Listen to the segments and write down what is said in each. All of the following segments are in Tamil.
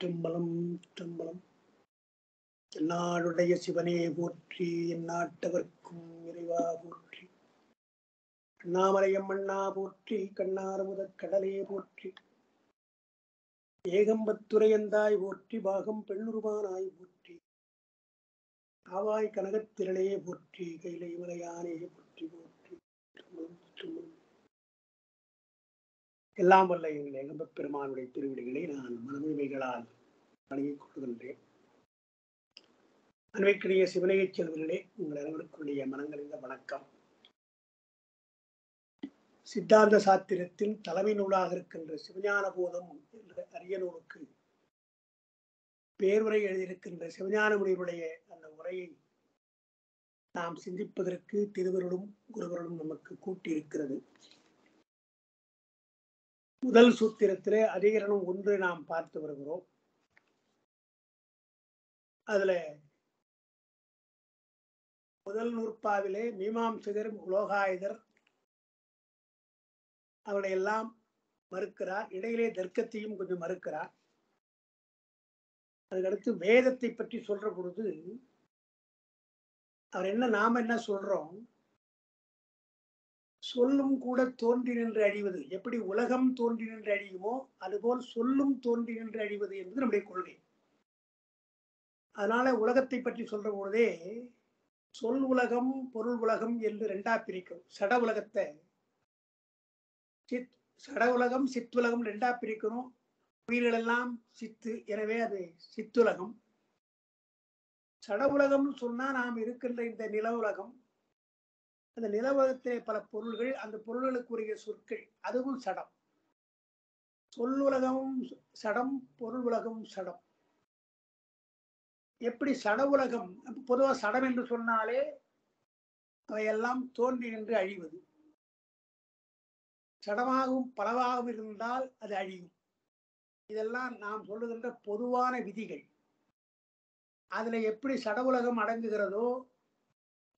திரும்பலம் திரும்பலம். என்னாளுடைய சிவனே போற்றி எந்நாட்டவர்க்கும் இறைவா போற்றி. அண்ணாமலையம் அண்ணா போற்றி கண்ணாரமுத கடலே போற்றி. ஏகம்பத்துரையந்தாய் போற்றி பாகம் பெண்ணுருமானாய் போற்றி. ஆவாய் கனகத்திரளே போற்றி கைலை மலையானே போற்றி போற்றி. திரும்பலம் திரும்பலம். எல்லாம் வல்ல எங்கள் ஏகம்பப் பெருமானுடைய திருவிடிகளை நான் மனமுரிமைகளால் வணங்கிக் கொள்கின்றேன் அன்வைக்கிடைய சிவனையச் செல்வர்களே உங்கள் அனைவருக்குரிய மனங்களிந்த வணக்கம். சித்தாந்த சாத்திரத்தின் தலைமை நூலாக இருக்கின்ற சிவஞான போதம் என்ற அரிய நூலுக்கு பேர்வரை எழுதியிருக்கின்ற சிவஞான முனிவருடைய அந்த உரையை நாம் சிந்திப்பதற்கு திருவருளும் குருவருளும் நமக்கு கூட்டியிருக்கிறது. முதல் சூத்திரத்திலே அதிகரணம் ஒன்று நாம் பார்த்து வருகிறோம். அதுல முதல் நூற்பாவிலே மீமாம்சகர் உலோகாயுதர் அவளை எல்லாம் மறுக்கிறார். இடையிலே தர்க்கத்தையும் கொஞ்சம் மறுக்கிறார். அதுக்கடுத்து வேதத்தை பற்றி சொல்ற பொழுது அவர் என்ன நாம என்ன சொல்றோம்? சொல்லும் கூட தோன்றி நின்று அழிவது. எப்படி உலகம் தோன்றி நின்று அழியுமோ அதுபோல் சொல்லும் தோன்றி நின்று அழிவது என்பது நம்முடைய கொள்கை. அதனால உலகத்தை பற்றி சொல்ற பொழுதே சொல் உலகம் பொருள் உலகம் என்று ரெண்டா பிரிக்கும். சட உலகத்தை சித் சட உலகம் சித்துலகம் ரெண்டா பிரிக்கணும். உயிர்களெல்லாம் சித்து எனவே அது சித்துலகம் சட உலகம்னு சொன்னா நாம் இருக்கின்ற இந்த நில உலகம் அந்த நிலவகத்திலே பல பொருள்கள் அந்த பொருள்களுக்குரிய சொற்கள் அதுவும் சடம். சொல் உலகமும் சடம் பொருள் உலகமும் சடம். எப்படி சட உலகம் பொதுவா சடம் என்று சொன்னாலே அவையெல்லாம் தோன்றி நின்று அழிவது. சடமாகவும் பலவாகவும் இருந்தால் அது அழியும். இதெல்லாம் நாம் சொல்லுகின்ற பொதுவான விதிகள். அதுல எப்படி சட உலகம் அடங்குகிறதோ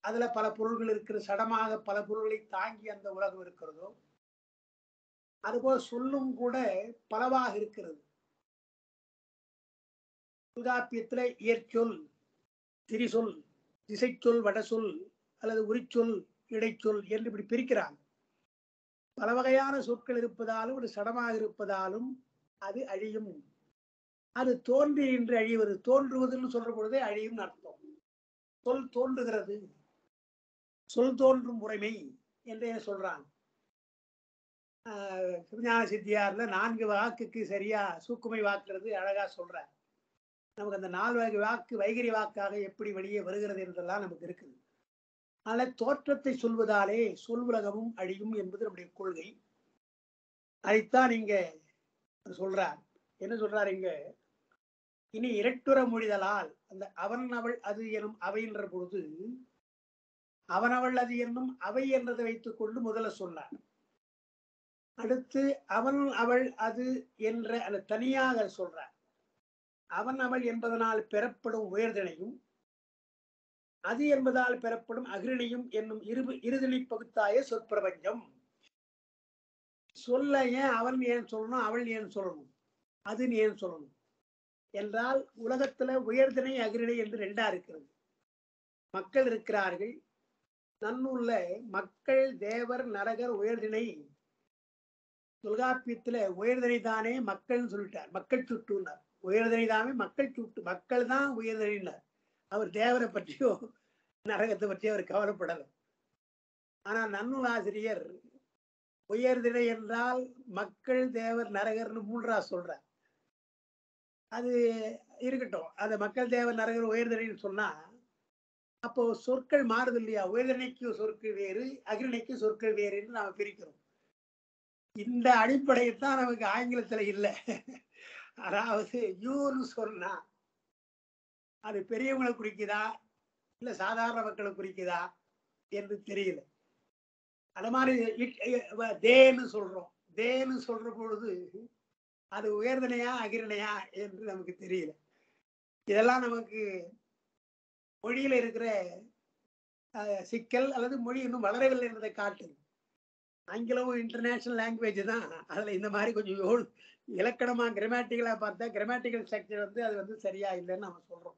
அதுல பல பொருள்கள் இருக்கிற சடமாக பல பொருள்களை தாங்கி அந்த உலகம் இருக்கிறதோ அதுபோல சொல்லும் கூட பலவாக இருக்கிறது. சுதாப்பியத்துல இயற்சொல் திரிசொல் திசைச்சொல் வடசொல் அல்லது உரிச்சொல் இடைச்சொல் என்று இப்படி பிரிக்கிறாங்க. பல வகையான சொற்கள் இருப்பதாலும் ஒரு சடமாக இருப்பதாலும் அது அழியும். அது தோன்றி என்று அழிவது தோன்றுவதுன்னு சொல்ற பொழுதே அழியும் அர்த்தம். சொல் தோன்றுகிறது. சொல் தோன்றும் முறைமை என்றே சொல்றாங்க சிவஞான சித்தியார்ல நான்கு வாக்குக்கு சரியா சூக்குமை வாக்குறது அழகா சொல்ற நமக்கு அந்த நாலு வகை வாக்கு வைகரி வாக்காக எப்படி வெளியே வருகிறது என்றெல்லாம் நமக்கு இருக்குது. அதனால தோற்றத்தை சொல்வதாலே சொல் உலகமும் அழியும் என்பது நம்முடைய கொள்கை. அதைத்தான் இங்க சொல்றார். என்ன சொல்றார் இங்க? இனி இரட்டுற மொழிதலால் அந்த அவன் அவள் அது எனும் அவைன்ற பொழுது அவன் அவள் அது என்னும் அவை என்றதை வைத்துக் கொண்டு முதல்ல சொன்னான். அடுத்து அவன் அவள் அது என்ற அந்த தனியாக சொல்றார். அவன் அவள் என்பதனால் பெறப்படும் உயர்தினையும் அது என்பதால் பெறப்படும் அகிரணியும் என்னும் இரு இருதிணை பகுத்தாய சொற்பிரபஞ்சம். சொல்ல ஏன் அவன் ஏன் சொல்லணும் அவள் ஏன் சொல்லணும் அது ஏன் சொல்லணும்? என்றால் உலகத்துல உயர்திணை அகிரிணை என்று ரெண்டா இருக்கிறது. மக்கள் இருக்கிறார்கள் நன்னூல்ல மக்கள் தேவர் நரகர் உயர்திணை. தொல்காப்பியத்துல உயர்தனை தானே மக்கள்னு சொல்லிட்டார். மக்கள் சுட்டுனார் உயர்தனை தானே மக்கள் சுட்டு மக்கள் தான் உயர்தினார் அவர் தேவரை பற்றியோ நரகத்தை பற்றியோ அவர் கவலைப்படலை. ஆனா நன்னூல் ஆசிரியர் உயர்திணை என்றால் மக்கள் தேவர் நரகர்னு மூன்றா சொல்றார். அது இருக்கட்டும். அந்த மக்கள் தேவர் நரகர் உயர்தனைன்னு சொன்னா அப்போ சொற்கள் மாறுது இல்லையா? உயர்நிலைக்கு சொற்கள் வேறு அகிரணைக்கு சொற்கள் வேறுன்னு நாம பிரிக்கிறோம். இந்த அடிப்படையில் தான் நமக்கு ஆங்கிலத்துல இல்லை. அதாவது யூன்னு சொன்னா அது பெரியவங்களை குறிக்குதா? இல்ல சாதாரண மக்களை குறிக்குதா? என்று தெரியல. அது மாதிரி தேன்னு சொல்றோம். தேன்னு சொல்ற பொழுது அது உயர்தனையா அகிரணையா என்று நமக்கு தெரியல. இதெல்லாம் நமக்கு மொழியில இருக்கிற சிக்கல் அல்லது மொழி இன்னும் வளரவில்லை என்பதை காட்டுது ஆங்கிலமும் இன்டர்நேஷனல் லாங்குவேஜ் தான். அதில் இந்த மாதிரி கொஞ்சம் யோ இலக்கணமா கிராமட்டிக்கலா பார்த்தா கிரமேட்டிக்கல் ஸ்ட்ரக்சர் வந்து அது வந்து சரியா இல்லைன்னு நம்ம சொல்றோம்.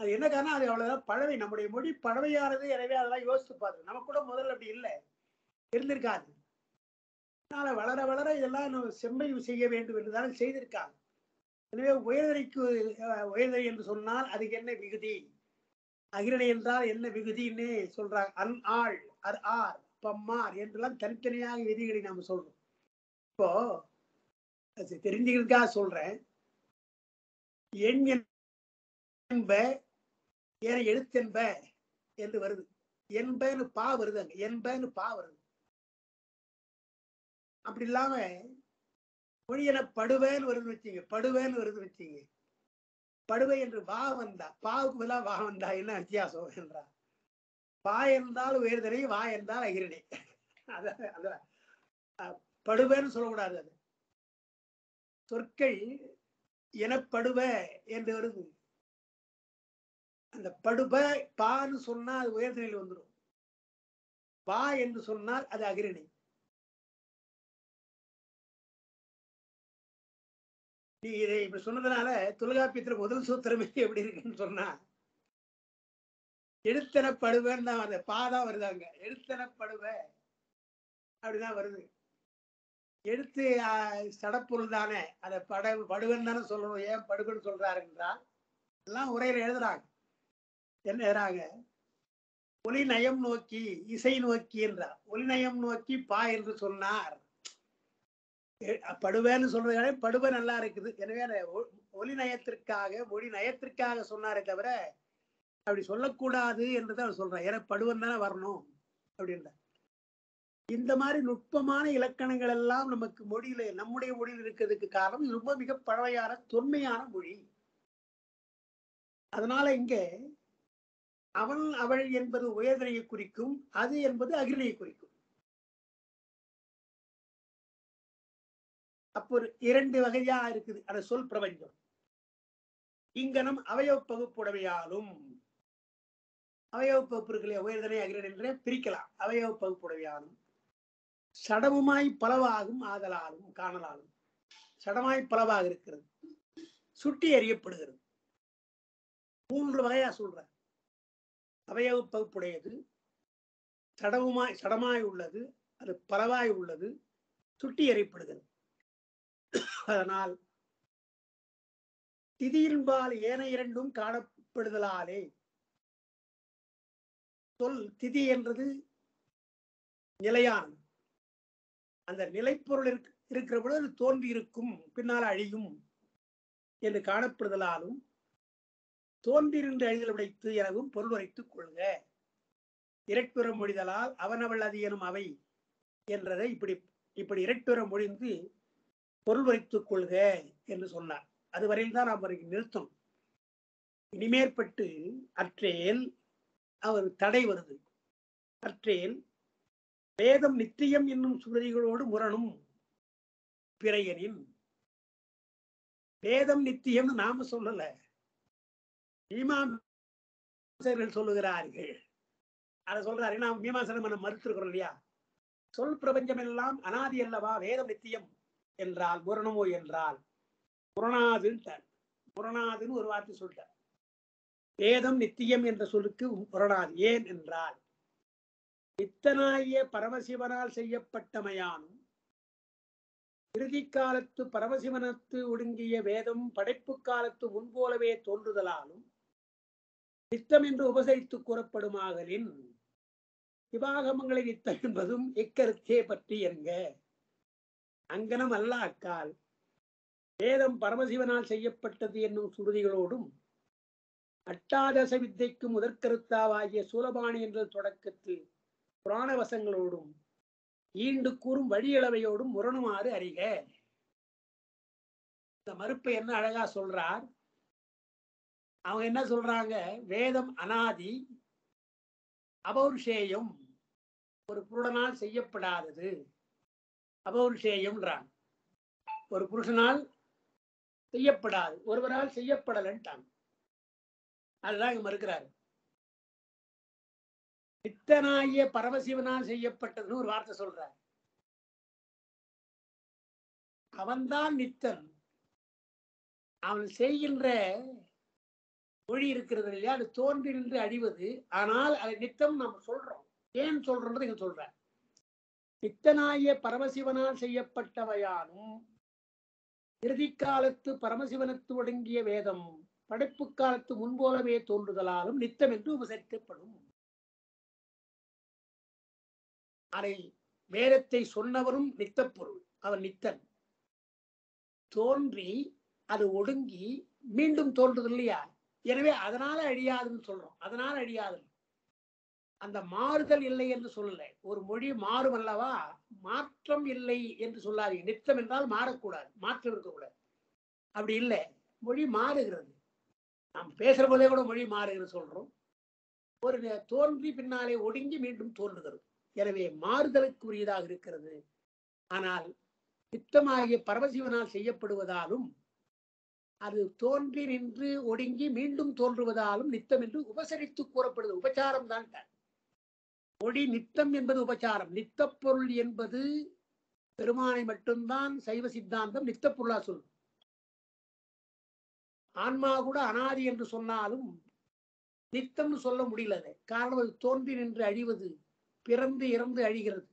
அது என்ன காரணம்? அது அவ்வளவுதான் பழவை நம்முடைய மொழி பழவையானது எனவே அதெல்லாம் யோசித்து பாருங்க நம்ம கூட முதல்ல அப்படி இல்லை. இருந்திருக்காது. அதனால வளர வளர இதெல்லாம் நம்ம செம்மை செய்ய வேண்டும் என்றுதான் செய்திருக்காங்க. எனவே உயர்தறிக்கு அஹ், என்று சொன்னால் அதுக்கு என்ன விகுதி? அகிரணை என்றால் என்ன விகுதின்னு சொல்றாங்க. அன் ஆள் அர் ஆர் பம்மார் என்றெல்லாம் தனித்தனியாக விதிகளை நாம சொல்றோம். இப்போ தெரிஞ்சுக்கிறதுக்காக சொல்றேன். எண் என்ப ஏன எழுத்தென்ப என்று வருது. என்பன்னு பா வருது அங்க. என்பன்னு பா வருது. அப்படி இல்லாம மொழி என படுவேன்னு வருதுன்னு வச்சுங்க படுவேன்னு வருதுன்னு வச்சுங்க படுவை என்று வா வந்தா பாவுக்கு பதிலாக வா வந்தா என்ன வித்தியாசம் என்றா வா இருந்தால் உயர்தனை வா இருந்தால் அகிரணை அத அந்த படுவேன்னு சொல்லக்கூடாது அது. சொற்கள் எனப்படுவ என்று வருது. அந்த படுப பான்னு சொன்னா அது உயர்தனையில் வந்துடும் வா என்று சொன்னால் அது அகிரணை நீ இதை இப்படி சொன்னதுனால தொல்காப்பியத்துல முதல் சூத்திரமே எப்படி இருக்குன்னு சொன்னா எழுத்தனப்படுவேன்னு தான் வருது. பாதான் வருதாங்க. எழுத்தனப்படுவ அப்படிதான் வருது. எழுத்து சடப்பொருள் தானே. அதை பட படுவன் தானே சொல்லணும். ஏன் படுகன்னு சொல்றாரு என்றால் எல்லாம் உரையில எழுதுறாங்க. என்ன எழுதுறாங்க? ஒளி நயம் நோக்கி இசை நோக்கி என்றார். ஒலி நயம் நோக்கி பா என்று சொன்னார். படுவேன்னு சொல்றதுனால படுவை நல்லா இருக்குது. எனவே ஒ- ஒலி நயத்திற்காக மொழி நயத்திற்காக சொன்னாரே தவிர அப்படி சொல்லக்கூடாது என்று தான் சொல்றேன் ஏன்னா படுவன் தானே வரணும் அப்படின்ற இந்த மாதிரி நுட்பமான இலக்கணங்கள் எல்லாம் நமக்கு மொழியில நம்முடைய மொழியில் இருக்கிறதுக்கு காரணம் ரொம்ப மிக பழமையான தொன்மையான மொழி. அதனால இங்க அவன் அவள் என்பது உயர்தனையை குறிக்கும் அது என்பது அகிலையை குறிக்கும். அப்போ ஒரு இரண்டு வகையா இருக்குது. அந்த சொல் பிரபஞ்சம். இங்கனம் அவயவ பகுப்புடவையாலும் அவயவ பகுப்பு உயர்தனை அகிரன் என்றே பிரிக்கலாம். அவயவ பகுப்புடவையாலும் சடமுமாய் பலவாகும் ஆதலாலும் காணலாலும். சடமாய் பலவாக இருக்கிறது. சுட்டி எறியப்படுகிறது மூன்று வகையா சொல்ற அவயவ பகுப்புடையது சடவுமாய் சடமாய் உள்ளது அது பலவாய் உள்ளது சுட்டி எறியப்படுகிறது அதனால் திதியின்பால் ஏன இரண்டும் காணப்படுதலாலே. சொல் திதி என்றது நிலையானது. அந்த நிலைப்பொருள் இருக்க- இருக்கிற பொழுது அது தோன்றி இருக்கும் பின்னால் அழியும் என்று காணப்படுதலாலும் தோன்றிருந்து அழிதல் உடைத்து எனவும் பொருள் உரைத்துக் கொள்க. இரட்டுற மொழிதலால் அவனவள் அது எனும் அவை என்றதை இப்படி இப்படி இரட்டுற மொழிந்து பொருள் வைத்துக் கொள்க என்று சொன்னார். அதுவரையில் தான் நாம் அவருக்கு நிறுத்தம் இனிமேற்பட்டு அற்றேல் அவர் தடை வருது. அற்றேல் வேதம் நித்தியம் என்னும் சுருதிகளோடு முரணும் பிறையனின். வேதம் நித்தியம்னு நாம சொல்லல. மீமாசர்கள் சொல்லுகிறார்கள். அதை சொல்றாரு. நாம் மீமாசனம் மறுத்திருக்கிறோம் இல்லையா? சொல் பிரபஞ்சம் எல்லாம் அனாதி அல்லவா? வேதம் நித்தியம். என்றால் புரணமோ என்றால் புறநாதுன்ட்டார் புறநாதுன்னு ஒரு வார்த்தை சொல்லிட்டார். வேதம் நித்தியம் என்ற சொல்லுக்கு புறநாது ஏன் என்றால் நித்தனாகிய பரமசிவனால் செய்யப்பட்டமையானும் இறுதி காலத்து பரமசிவனத்து ஒடுங்கிய வேதம் படைப்பு காலத்து முன்போலவே தோன்றுதலாலும் நித்தம் என்று உபசரித்து கூறப்படுமாகலின் சிவாகமங்களை நித்தம் என்பதும் இக்கருத்தே பற்றி என்க. அங்கனம் அல்ல அக்கால். வேதம் பரமசிவனால் செய்யப்பட்டது என்னும் சுருதிகளோடும் அட்டாதச வித்தைக்கு முதற்கருத்தாவாகிய சூலபாணி என்ற தொடக்கத்தில் புராண வசங்களோடும் ஈண்டு கூறும் வழியளவையோடும் முரணுமாறு அறிக. இந்த மறுப்பை என்ன அழகா சொல்றார்? அவங்க என்ன சொல்றாங்க? வேதம் அனாதி அபௌர்ஷேயம் ஒரு புருடனால் செய்யப்படாதது. அபௌருஷேயம்ன்றாங்க ஒரு புருஷனால் செய்யப்படாது ஒருவரால் செய்யப்படலன்ட்டாங்க அதுதான் இங்க மறுக்கிறாரு. நித்தனாகிய பரமசிவனால் செய்யப்பட்டதுன்னு ஒரு வார்த்தை சொல்றார். அவன்தான் நித்தன். அவன் செய்கின்ற மொழி இருக்கிறது இல்லையா அது தோன்றி நின்று அழிவது. ஆனால் அதை நித்தம் நம்ம சொல்றோம். ஏன் சொல்றோன்றது இங்க சொல்றேன் நித்தனாய பரமசிவனால் செய்யப்பட்டவையானும் இறுதி காலத்து பரமசிவனத்து ஒடுங்கிய வேதம் படைப்பு காலத்து முன்போலவே தோன்றுதலாலும் நித்தம் என்று உபசரிக்கப்படும். அதை வேதத்தை சொன்னவரும் நித்தப்பொருள் அவர் நித்தன். தோன்றி அது ஒடுங்கி மீண்டும் தோன்றுது இல்லையா? எனவே அதனால அழியாதுன்னு சொல்றோம். அதனால அழியாது அந்த மாறுதல் இல்லை என்று சொல்லல. ஒரு மொழி மாறும் அல்லவா மாற்றம் இல்லை என்று சொல்லாதீங்க. நித்தம் என்றால் மாறக்கூடாது. மாற்றம் இருக்கக்கூடாது. அப்படி இல்லை. மொழி மாறுகிறது. நாம் பேசுற போதே கூட மொழி மாறுகிறது சொல்றோம். ஒரு தோன்றி பின்னாலே ஒடுங்கி மீண்டும் தோன்றுகிறது. எனவே மாறுதலுக்குரியதாக இருக்கிறது. ஆனால் நித்தமாகிய பரமசிவனால் செய்யப்படுவதாலும் அது தோன்றி நின்று ஒடுங்கி மீண்டும் தோன்றுவதாலும் நித்தம் என்று உபசரித்து கூறப்படுது உபச்சாரம் தான் ஒளி நித்தம் என்பது உபச்சாரம். நித்த பொருள் என்பது பெருமானை மட்டும்தான் சைவ சித்தாந்தம் நித்த பொருளா சொல்லும். ஆன்மா கூட அனாதி என்று சொன்னாலும் நித்தம்னு சொல்ல முடியல காரணம் அது தோன்றி நின்று அழிவது பிறந்து இறந்து அழிகிறது.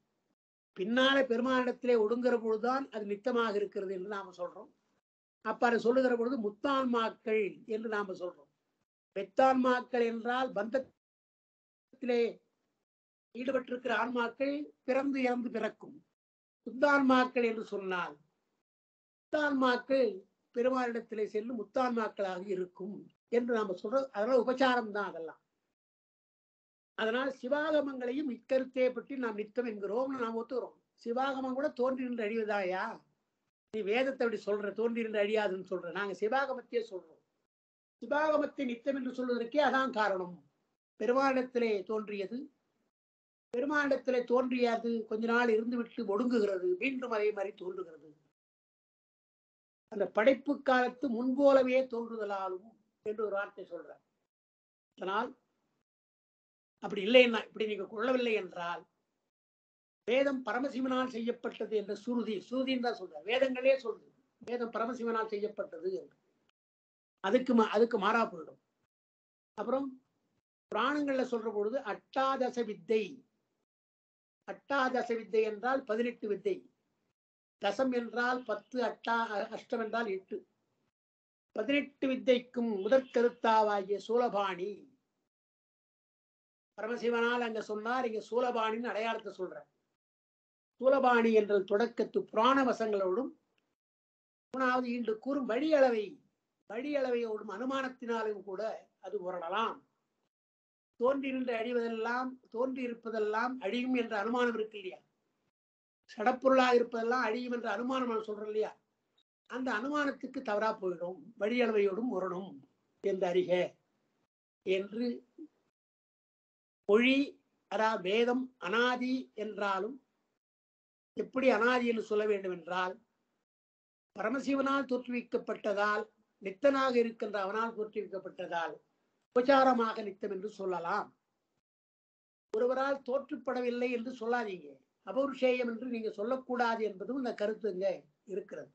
பின்னால பெருமானிடத்திலே ஒடுங்குற பொழுதுதான் அது நித்தமாக இருக்கிறது என்று நாம சொல்றோம். அப்ப அதை சொல்லுகிற பொழுது முத்தான்மாக்கள் என்று நாம சொல்றோம். பெத்தான்மாக்கள் என்றால் பந்தத்திலே ஈடுபட்டிருக்கிற ஆன்மாக்கள் பிறந்து இறந்து பிறக்கும். முத்தான்மாக்கள் என்று சொன்னால் முத்தான்மாக்கள் பெருமாளிடத்திலே செல்லும் முத்தான்மாக்களாக இருக்கும் என்று நாம சொல்ற அதனால உபச்சாரம் தான் அதெல்லாம். அதனால் சிவாகமங்களையும் இக்கருத்தையை பற்றி நாம் நித்தம் என்கிறோம் நாம் ஒத்துக்கிறோம். சிவாகமம் கூட தோன்றி நின்று அழிவதாயா? நீ வேதத்தை அப்படி சொல்ற தோன்றி நின்று அழியாதுன்னு சொல்ற. நாங்க சிவாகமத்தையே சொல்றோம். சிவாகமத்தை நித்தம் என்று சொல்வதற்கே அதான் காரணம். பெருமானிடத்திலே தோன்றியது பெருமானிடத்திலே தோன்றியது கொஞ்ச நாள் இருந்துவிட்டு ஒடுங்குகிறது மீண்டும் அதே மாதிரி தோன்றுகிறது. அந்த படைப்பு காலத்து முன்போலவே தோன்றுதலாலும் என்று ஒரு வார்த்தை சொல்றார். அதனால் அப்படி இல்லைன்னா இப்படி நீங்க கொள்ளவில்லை என்றால் வேதம் பரமசிவனால் செய்யப்பட்டது என்ற சுருதி சுருதின்னு தான் சொல்ற வேதங்களே சொல்லுது வேதம் பரமசிவனால் செய்யப்பட்டது என்று. அதுக்கு மா- அதுக்கு மாறா போயிடும். அப்புறம் புராணங்கள்ல சொல்ற பொழுது அட்டாதச வித்தை அட்டாதச வித்தை என்றால் பதினெட்டு வித்தை. தசம் என்றால் பத்து அட்டா அஷ்டம் என்றால் எட்டு. பதினெட்டு வித்தைக்கும் முதற்கருத்தாவாகிய சூலபாணி. பரமசிவனால் அங்க சொன்னார் இங்க சூலபாணின்னு அடையாளத்தை சொல்ற சூலபாணி என்ற தொடக்கத்து புராண வசங்களோடும் மூணாவது இன்று கூறும் வழியளவை வழியளவையோடும் அனுமானத்தினாலும் கூட அது உரடலாம் தோன்றி நின்று அழிவதெல்லாம் தோன்றியிருப்பதெல்லாம் அழியும் என்ற அனுமானம் இருக்கு இல்லையா? சடப்பொருளாக இருப்பதெல்லாம் அழியும் என்ற அனுமானம் நான் சொல்றேன் இல்லையா? அந்த அனுமானத்துக்கு தவறா போயிடும். வழியளவையோடும் முரணும் என்ற என்று அறிக என்று மொழி அரா வேதம் அனாதி என்றாலும் எப்படி அனாதி என்று சொல்ல வேண்டும் என்றால் பரமசிவனால் தோற்றுவிக்கப்பட்டதால் நித்தனாக இருக்கின்ற அவனால் தோற்றுவிக்கப்பட்டதால் உபச்சாரமாக நித்தம் என்று சொல்லலாம். ஒருவரால் தோற்றுப்படவில்லை என்று சொல்லாதீங்க. அபௌருஷேயம் என்று நீங்க சொல்லக்கூடாது என்பதும் இந்த கருத்துங்க இருக்கிறது.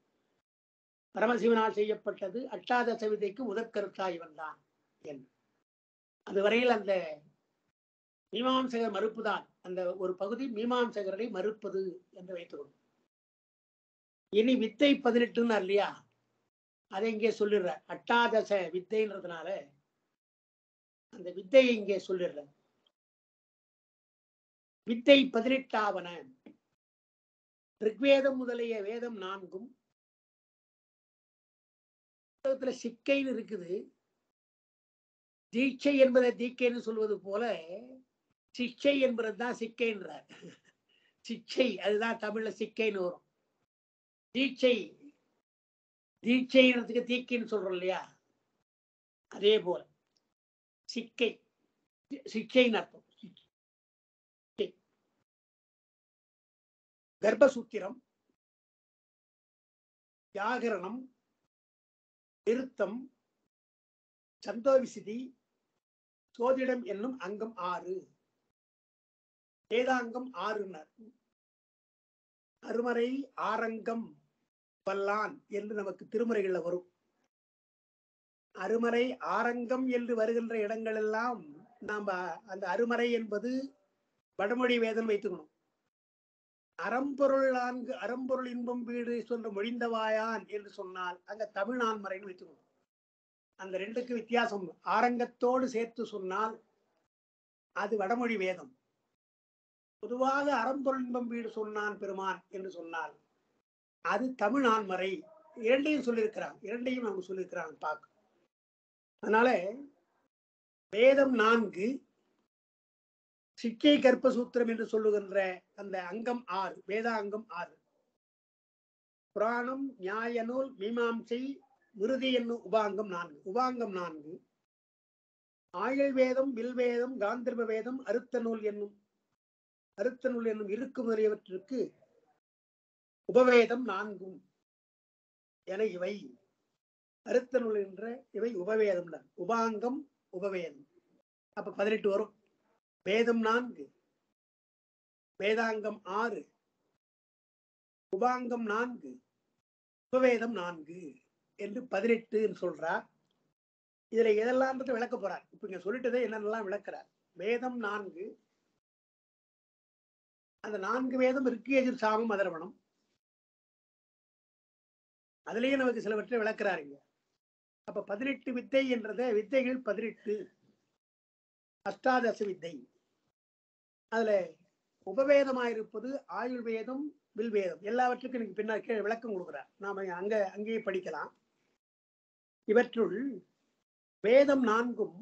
பரமசிவனால் செய்யப்பட்டது அட்டாதச விதைக்கு முதற்கருத்தாய் வந்தான் என்று. அதுவரையில் அந்த மீமாம்சகர் மறுப்புதான். அந்த ஒரு பகுதி மீமாம்சகரை மறுப்பது என்று வைத்துக்கொள்ளும் இனி வித்தை பதினெட்டுன்னு இல்லையா? அதை இங்கே சொல்லிடுற அட்டாதச வித்தைன்றதுனால அந்த வித்தையை இங்கே சொல்லிடுற வித்தை பதினெட்டாவன. ரிக்வேதம் முதலிய வேதம் நான்கும். புத்தகத்துல சிக்கைன்னு இருக்குது. தீட்சை என்பதை தீக்கைன்னு சொல்வது போல சிக்ஷை என்பதுதான் சிக்கைன்றார். சிக்ஷை அதுதான் தமிழ்ல சிக்கைன்னு வரும். தீட்சை தீட்சைன்றதுக்கு தீக்கைன்னு சொல்றோம் இல்லையா? அதே போல. சிக்கை சிக்கைன்னு அர்த்தம் கர்ப்பசூத்திரம் வியாகரணம் நிறுத்தம் சந்தோவிசிதி சோதிடம் என்னும் அங்கம் ஆறு. வேதாங்கம் ஆறுனர். அருமறை ஆரங்கம் வல்லான் என்று நமக்கு திருமுறைகள்ல வரும். அருமறை ஆரங்கம் என்று வருகின்ற இடங்கள் எல்லாம் அந்த அருமறை என்பது வடமொழி வேதம் வைத்துக்கணும். அறம்பொருள் நான்கு அறம்பொருள் இன்பம் வீடு சொல்ற மொழிந்தவாயான் என்று சொன்னால் அங்க தமிழ் ஆண்மறைன்னு வைத்துக்கணும். அந்த ரெண்டுக்கு வித்தியாசம். ஆரங்கத்தோடு சேர்த்து சொன்னால் அது வடமொழி வேதம். பொதுவாக அறம்பொருள் இன்பம் வீடு சொன்னான் பெருமான் என்று சொன்னால் அது தமிழ் ஆண்மறை இரண்டையும் சொல்லியிருக்கிறான். இரண்டையும் அவங்க சொல்லியிருக்கிறாங்க பார்க்க. அதனால வேதம் நான்கு சிக்கை கற்ப சூத்திரம் என்று சொல்லுகின்ற அந்த அங்கம் ஆறு வேதாங்கம் ஆறு. புராணம் நியாய நூல் மீமாம்சை விருதி என்னும் உபாங்கம் நான்கு. உபாங்கம் நான்கு ஆயுள் வேதம் வில்வேதம் வேதம் வேதம் அறுத்த நூல் என்னும் அறுத்த நூல் என்னும் இருக்கு முதலியவற்றிற்கு உபவேதம் நான்கும் என இவை. அறுத்த நூல் என்ற இவை உபவேதம் தான். உபாங்கம் உபவேதம். அப்ப பதினெட்டு வரும். வேதம் நான்கு. வேதாங்கம் ஆறு. உபாங்கம் நான்கு. உபவேதம் நான்கு என்று பதினெட்டு சொல்றார் இதுல எதெல்லாம் விளக்க போறார்? இப்ப இங்க சொல்லிட்டதே என்னென்னலாம் விளக்குறார்? வேதம் நான்கு. அந்த நான்கு வேதம் இருக்கு எதிர் சாமம் அதர்வனம் அதுலயே நமக்கு சிலவற்றை விளக்குறாருங்க அப்ப பதினெட்டு வித்தை என்றத வித்தைகள் பதினெட்டு. அஷ்டாதச வித்தை. அதுல உபவேதமாயிருப்பது ஆயுர்வேதம் வில்வேதம். எல்லாவற்றுக்கும் எனக்கு பின்னால் கீழே விளக்கம் கொடுக்குறார். நாம அங்க அங்கேயே படிக்கலாம். இவற்றுள் வேதம் நான்கும்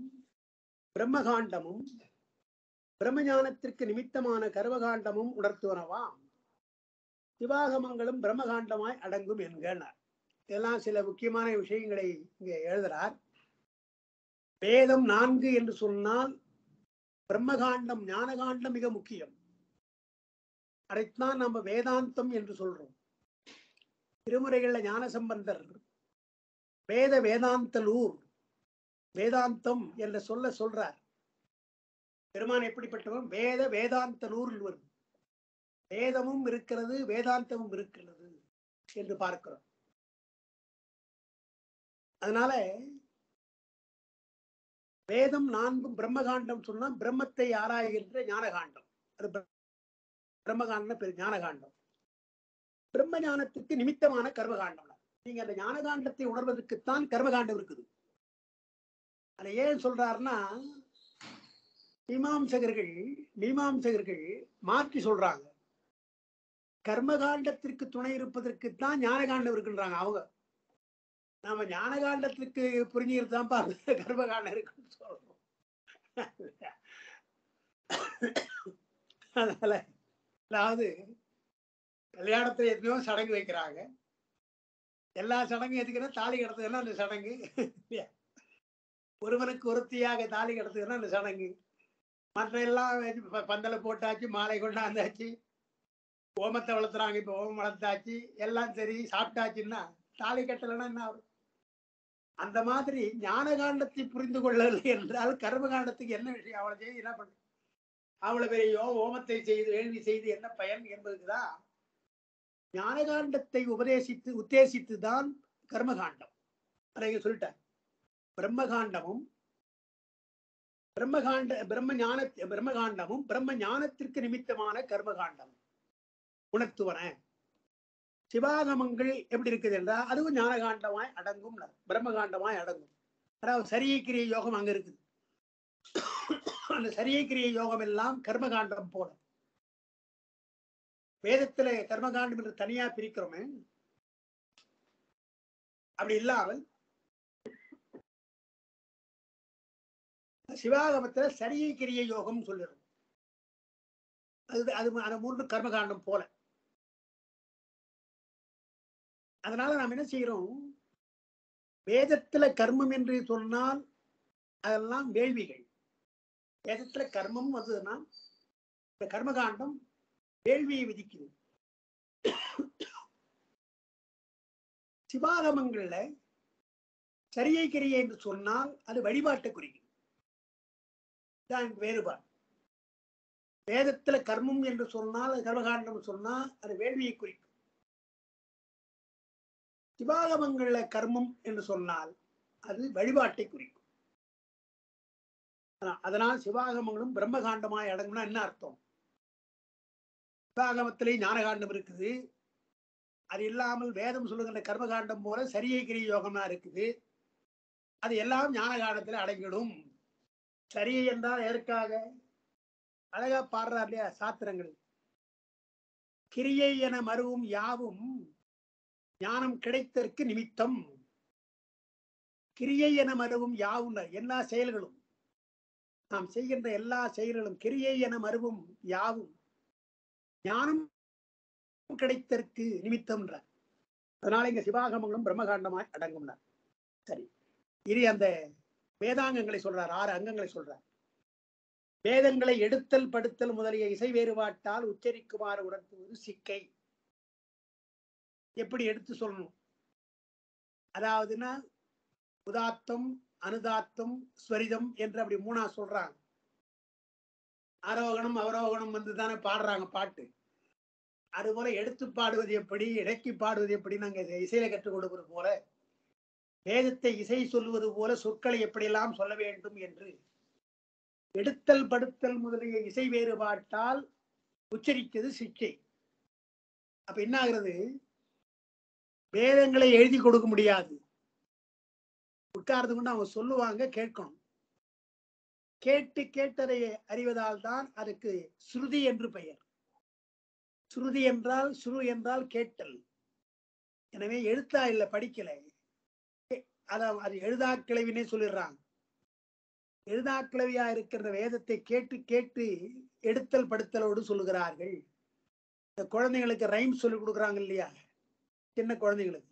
பிரம்மகாண்டமும் பிரம்மஞானத்திற்கு நிமித்தமான கர்வகாண்டமும் உணர்த்துவனவாம். சிவாகமங்களும் பிரம்மகாண்டமாய் அடங்கும் என்கிறார். இதெல்லாம் சில முக்கியமான விஷயங்களை இங்கே எழுதுறார். வேதம் நான்கு என்று சொன்னால் பிரம்மகாண்டம் ஞானகாண்டம் மிக முக்கியம். அதைத்தான் நம்ம வேதாந்தம் என்று சொல்றோம். திருமுறைகள்ல ஞான சம்பந்தர் வேத வேதாந்தலூர் வேதாந்தம் என்ற சொல்ல சொல்றார். பெருமான் எப்படிப்பட்டவன்? வேத வேதாந்தலூர் வரும். வேதமும் இருக்கிறது வேதாந்தமும் இருக்கிறது என்று பார்க்கிறோம். அதனால வேதம் நான்கும் பிரம்மகாண்டம் சொன்னா பிரம்மத்தை ஆராய்கின்ற ஞானகாண்டம். அது பிரம்மகாண்டம் பெரு ஞானகாண்டம். பிரம்ம ஞானத்துக்கு நிமித்தமான கர்மகாண்டம். நீங்க அந்த ஞானகாண்டத்தை உணர்வதற்குத்தான் கர்மகாண்டம் இருக்குது. அதை ஏன் சொல்றாருன்னா மீமாம்சகர்கள் மீமாம்சகர்கள் மாற்றி சொல்றாங்க. கர்மகாண்டத்திற்கு துணை இருப்பதற்குத்தான் ஞானகாண்டம் இருக்குன்றாங்க அவங்க. நாம ஞானகாண்டத்துக்கு புரிஞ்சுக்கிறது தான்ப்பா கர்மகாண்டம் இருக்குன்னு சொல்றோம் அதனால அதாவது கல்யாணத்துல எத்தனையோ சடங்கு வைக்கிறாங்க. எல்லா சடங்கும் எதுக்குன்னா தாலி கிடத்துக்குன்னா அந்த சடங்கு. ஒருவனுக்கு ஒருத்தியாக தாலி கிடத்துக்குன்னா அந்த சடங்கு. மற்ற எல்லாம் பந்தலை போட்டாச்சு மாலை கொண்டாந்தாச்சு ஓமத்தை வளர்த்துறாங்க இப்போ ஓமம் வளர்த்தாச்சு எல்லாம் சரி சாப்பிட்டாச்சுன்னா தாலி கட்டலைன்னா என்ன ஆகும்? அந்த மாதிரி ஞான காண்டத்தை புரிந்து கொள்ளவில்லை என்றால் கர்ம காண்டத்துக்கு என்ன விஷயம்? அவளை செய்து என்ன பண்ண? அவ்வளவு பெரிய ஓமத்தை செய்து வேள்வி செய்து என்ன பயன் என்பதுக்குதான் ஞானகாண்டத்தை உபதேசித்து உத்தேசித்து தான் கர்மகாண்டம். அதை சொல்லிட்டார். பிரம்மகாண்டமும் பிரம்மகாண்ட பிரம்ம ஞான பிரம்மகாண்டமும் பிரம்ம ஞானத்திற்கு நிமித்தமான கர்மகாண்டம். உணர்த்துவன. சிவாகமங்கள் எப்படி இருக்குது என்றால் அதுவும் ஞானகாண்டமாய் அடங்கும் பிரம்மகாண்டமாய் அடங்கும். அதாவது சரியக்கிரிய யோகம் அங்க இருக்குது. அந்த சரியக்கிரிய யோகம் எல்லாம் கர்மகாண்டம் போல. வேதத்துல கர்மகாண்டம் என்று தனியா பிரிக்கிறோமே அப்படி இல்லாமல் சிவாகமத்துல சரியை கிரிய யோகம் சொல்லிடும் அது அது அந்த மூன்று கர்மகாண்டம் போல. அதனால நாம் என்ன செய்யறோம் வேதத்துல கர்மம் என்று சொன்னால் அதெல்லாம் வேள்விகள். வேதத்துல கர்மம் வந்ததுன்னா இந்த கர்மகாண்டம் வேள்வியை விதிக்குது சிவாகமங்கள்ல சரியை கிரியை என்று சொன்னால் அது வழிபாட்டை குறிக்கும். தான் வேறுபாடு. வேதத்துல கர்மம் என்று சொன்னால் அது கர்மகாண்டம் சொன்னால் அது வேள்வியை குறிக்கும். சிவாகமங்கள்ல கர்மம் என்று சொன்னால் அது வழிபாட்டை குறிக்கும். அதனால் சிவாகமங்களும் பிரம்மகாண்டமாய் அடங்கும்னா என்ன அர்த்தம்? சிவாகமத்திலே ஞானகாண்டம் இருக்குது. அது இல்லாமல் வேதம் சொல்லுகின்ற கர்மகாண்டம் போல சரியை கிரிய யோகமா இருக்குது. அது எல்லாம் ஞானகாண்டத்தில் அடங்கிடும். சரியை என்றால் எதற்காக? அழகா பாடுறார் இல்லையா சாத்திரங்கள். கிரியை என மருவும் யாவும் ஞானம் கிடைத்தற்கு நிமித்தம். கிரியை என மருவும் யாவும் எல்லா செயல்களும். நாம் செய்கின்ற எல்லா செயல்களும் கிரியை என மருவும் யாவும். ஞானம் கிடைத்தற்கு நிமித்தம்ன்ற. அதனால இங்க சிவாகமங்களும் பிரம்மகாண்டமாய் அடங்கும் சரி. இனி அந்த வேதாங்கங்களை சொல்றார் ஆறு அங்கங்களை சொல்றார். வேதங்களை எடுத்தல் படுத்தல் முதலிய இசை வேறுபாட்டால் உச்சரிக்குமாறு உணர்த்துவது சிக்கை. எப்படி எடுத்து சொல்லணும்? அதாவதுன்னா உதாத்தம் அனுதாத்தம் ஸ்வரிதம் என்று அப்படி மூணா சொல்றாங்க. ஆரோகணம் அவரோகணம் வந்து தானே பாடுறாங்க பாட்டு. அதுபோல எடுத்து பாடுவது எப்படி இடக்கி பாடுவது எப்படி நாங்க இசையில கற்றுக் கொடுப்பது போல வேதத்தை இசை சொல்லுவது போல சொற்களை எப்படியெல்லாம் சொல்ல வேண்டும் என்று. எடுத்தல் படுத்தல் முதலிய இசை வேறுபாட்டால் உச்சரிக்கிறது சிக்கை. அப்ப என்ன ஆகுறது வேதங்களை எழுதி கொடுக்க முடியாது. உட்கார்ந்து கொண்டு அவங்க சொல்லுவாங்க கேட்கணும். கேட்டு கேட்டதை அறிவதால் தான் அதுக்கு ஸ்ருதி என்று பெயர். ஸ்ருதி என்றால் சுரு என்றால் கேட்டல். எனவே எழுத்தா இல்ல படிக்கல. அதான் அது எழுதா கிளவினே சொல்லிடுறாங்க. எழுதா கிளவியா இருக்கிற வேதத்தை கேட்டு கேட்டு எடுத்தல் படுத்தலோடு சொல்லுகிறார்கள். இந்த குழந்தைங்களுக்கு ரைம் சொல்லி கொடுக்குறாங்க இல்லையா? சின்ன குழந்தைங்களுக்கு